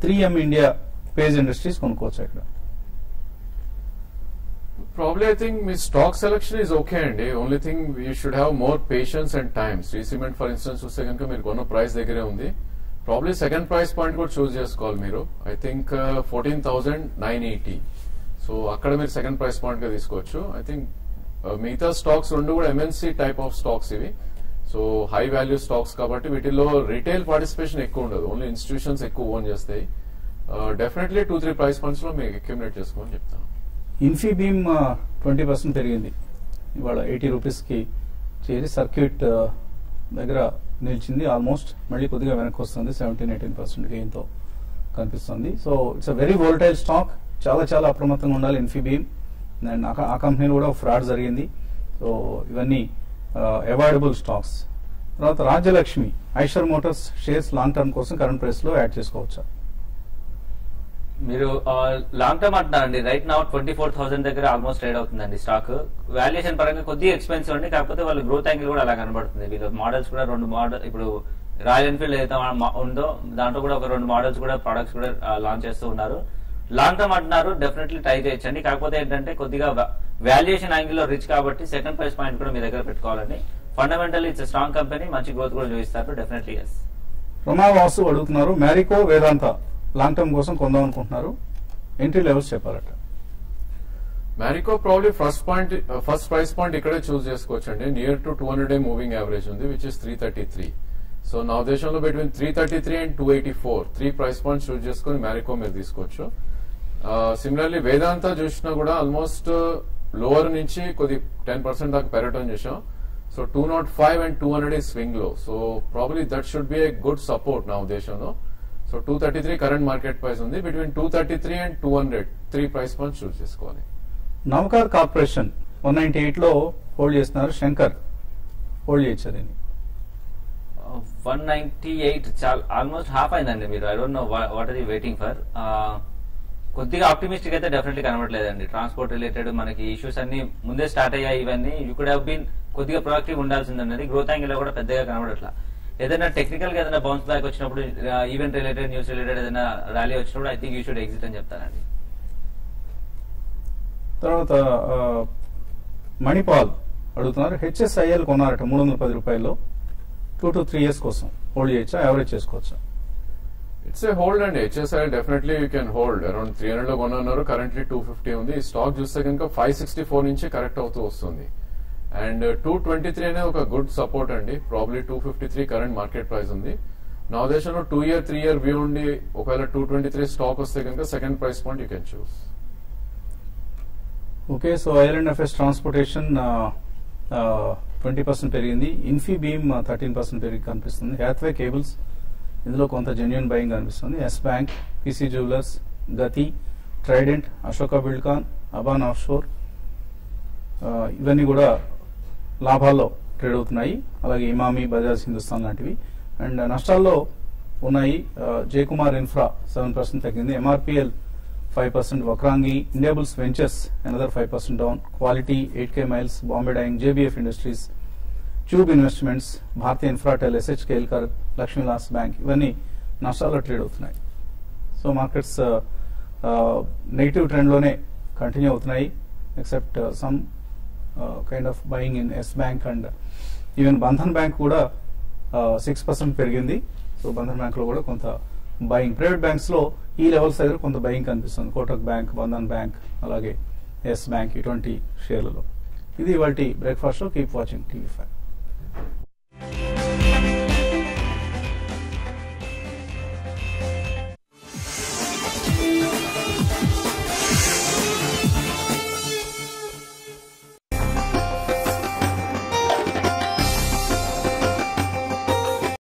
three M India page industries కొనుక్కోవచ్చు ఇక్కడ? ప్రాబ్లీ ఐ థింక్ మీ స్టాక్ సెలెక్షన్ ఈజ్ ఓకే అండి. Only thing you should have more patience and time Shree cement for instance చూస్తే కనుక మీరు కొన్న ప్రైస్ దగ్గరే ఉంది. ప్రాబ్లీ సెకండ్ ప్రైస్ పాయింట్ కూడా చూస్ చేసుకోవాలి మీరు. I think fourteen thousand nine eighty so అక్కడ మీరు సెకండ్ ప్రైస్ పాయింట్గా తీసుకోవచ్చు. ఐ థింక్ uh, మిగతా స్టాక్స్ రెండు కూడా ఎంఎన్సీ టైప్ ఆఫ్ స్టాక్స్ ఇవి. సో హై వాల్యూ స్టాక్స్ కాబట్టి వీటిలో రిటైల్ పార్టిసిపేషన్ ఎక్కువ ఉండదు. ఓన్లీ ఇన్స్టిట్యూషన్స్ ఎక్కువ ఓన్ చేస్తాయి. డెఫినెట్లీ టూ త్రీ ప్రైస్ పాయింట్స్లో మీకు అక్యుమిలేట్ చేసుకోమని చెప్తాను. ఇన్ఫీబీమ్ ట్వంటీ పర్సెంట్ పెరిగింది. ఇవాళ ఎయిటీ రూపీస్కి చేరి సర్క్యూట్ దగ్గర నిలిచింది. ఆల్మోస్ట్ మళ్ళీ కొద్దిగా వెనక్కి వస్తుంది. సెవెంటీన్ ఎయిటీన్ పర్సెంట్ గెయిన్తో కనిపిస్తుంది. So it's a very volatile stock చాలా చాలా అప్రమత్తంగా ఉండాలి ఇన్ఫీబీమ్ అండ్ ఆ ఆ కంపెనీలో కూడా ఫ్రాడ్ జరిగింది. సో ఇవన్నీ అవాయిడబుల్ స్టాక్స్ తర్వాత Rajyalakshmi Eicher Motors shares long term కోసం కరెంట్ ప్రైస్లో యాడ్ చేసుకోవచ్చా? మీరు లాంగ్ టర్మ్ అంటున్నారండి. రైట్ నా ట్వంటీ ఫోర్ థౌసండ్ దగ్గర ఆల్మోస్ట్ ట్రేడ్ అవుతుందండి స్టాక్ వాల్యుయేషన్ పరంగా కొద్దిగా ఎక్స్పెన్సివ్ అండి. కాకపోతే వాళ్ళ గ్రోత్ యాంగిల్ కూడా అలా కనబడుతుంది. వీళ్ళు మోడల్స్ కూడా రెండు మోడల్ ఇప్పుడు రాయల్ ఎన్ఫీల్డ్ ఏదైతే ఉందో దాంట్లో కూడా ఒక రెండు మోడల్స్ కూడా ప్రొడక్ట్స్ కూడా లాంచ్ చేస్తూ ఉన్నారు. లాంగ్ టర్మ్ అంటున్నారు డెఫినెట్లీ ట్రై చేయొచ్చండి. కాకపోతే ఏంటంటే కొద్దిగా వాల్యుయేషన్ యాంగిల్లో రిచ్ కాబట్టి సెకండ్ ప్రైస్ పాయింట్ కూడా మీ దగ్గర పెట్టుకోవాలండి. ఫండమెంటల్ ఇట్స్ స్ట్రాంగ్ కంపెనీ మంచి గ్రోత్ కూడా చూపిస్తారు. డెఫినెట్లీ ఎస్ రమా వాసు అడుగుతున్నారు. మ్యారికో వేదాంత లాంగ్ టర్మ్ కోసం కొందాం అనుకుంటున్నారు. ఎంట్రీ లెవెల్స్ చెప్పాలట. Marico probably first point first price point ఇక్కడే చూస్ చేసుకోవచ్చు అండి near to two hundred day moving average ఉంది which is three thirty three so నా ఉద్దేశంలో between three thirty three and two eighty four three price points choose చేసుకుని మ్యారికో మీరు తీసుకోవచ్చు. Similarly వేదాంత చూసినా కూడా ఆల్మోస్ట్ లోవర్ నుంచి కొద్ది టెన్ పర్సెంట్ దాకా పెరగటం చూసాం. So two not five and two hundred ఈ స్వింగ్లో so probably that should be a good support నా ఉద్దేశంలో. So two thirty three current market price ఉంది. Between two thirty three and two hundred three price points choose చేసుకోవాలి. Navkar corporation one ninety ఎయిట్లో hold చేస్తున్నారు Shankar. Hold చేయొచ్చు దీన్ని. One ninety eight చాలా almost half అయిందండి మీరు. I don't know what are you waiting for కొద్దిగా ఆప్టిమిస్టిక్ అయితే డెఫినెట్లీ కనబడలేదండి. ట్రాన్స్పోర్ట్ రిలేటెడ్ మనకి ఇష్యూస్ అన్ని ముందే స్టార్ట్ అయ్యాయి ఇవన్నీ. యూ కుడ్ హావ్ బీన్ కొద్దిగా ప్రొడక్టివ్ ఉండాల్సింది అనేది గ్రోత్ యాంగిల్ కూడా పెద్దగా కనబడట్లా. ఏదైనా టెక్నికల్గా ఏదైనా బౌన్స్ బ్యాక్ వచ్చినప్పుడు ఈవెంట్ రిలేటెడ్ న్యూస్ రిలేటెడ్ ఏదైనా ర్యాలీ వచ్చినప్పుడు I think you should exit అని చెప్తానండి తర్వాత మణిపాల్ అడుగుతున్నారు హెచ్ఎస్ఐఎల్ కొన్నారట మూడు వందల పది రూపాయల్లో. టూ టు త్రీ ఇయర్స్ కోసం. హోల్డ్ చేయొచ్చా? యావరేజ్ చేసుకోవచ్చా? ఇట్స్ ఏ హోల్డ్ అండి. HSIL definitely you can hold around three హండ్రెడ్లో కొన్నారు కరెంట్లీ టూ ఫిఫ్టీ ఉంది. ఈ స్టాక్ చూస్తే కనుక ఫైవ్ సిక్స్టీ ఫోర్ నుంచి కరెక్ట్ అవుతూ వస్తుంది. అండ్ టూ ట్వంటీ త్రీ అనే ఒక గుడ్ సపోర్ట్ అండి. Probably two fifty three current market price ఉంది. నా ఉద్దేశంలో two year three year view ఉండి ఒకవేళ టూ ట్వంటీ త్రీ స్టాక్ వస్తే కనుక second price point you can choose okay so IL and FS transportation twenty percent పెరిగింది. Infibeam thirteen percent పెరిగి కనిపిస్తుంది. హ్యాత్వే కేబుల్స్ ఇందులో కొంత జెన్యున్ బయింగ్ కనిపిస్తుంది. Yes bank PC jewellers Gati Trident Ashoka Buildcon Aban offshore ఇవన్నీ కూడా లాభాల్లో trade అవుతున్నాయి. అలాగే ఇమామి బజాజ్ హిందుస్థాన్ లాంటివి. అండ్ నష్టాల్లో ఉన్నాయి జయకుమార్ ఇన్ఫ్రా సెవెన్ పర్సెంట్ తగ్గింది. MRPL five percent Vakrangee Indiabulls Ventures another five percent down. Quality eight K miles Bombay Dyeing JBF Industries Tube Investments Bharti Infratel SH Kelkar Lakshmi Vilas bank ఇవన్నీ నష్టాల్లో trade అవుతున్నాయి. So markets negative ట్రెండ్లోనే continue అవుతున్నాయి except some kind of buying in Yes bank and even Bandhan bank కూడా six percent పెరిగింది. So Bandhan బ్యాంకులో కూడా కొంత బయింగ్ ప్రైవేట్ బ్యాంక్స్లో ఈ లెవెల్స్ దగ్గర కొంత బయింగ్ కనిపిస్తుంది. కోటక్ బ్యాంక్ బంధన్ బ్యాంక్ అలాగే ఎస్ బ్యాంక్ ఇటువంటి షేర్లలో. ఇది ఇవాళ బ్రేక్ఫాస్ట్లో కీప్ వాచింగ్ టీవీ ఫైవ్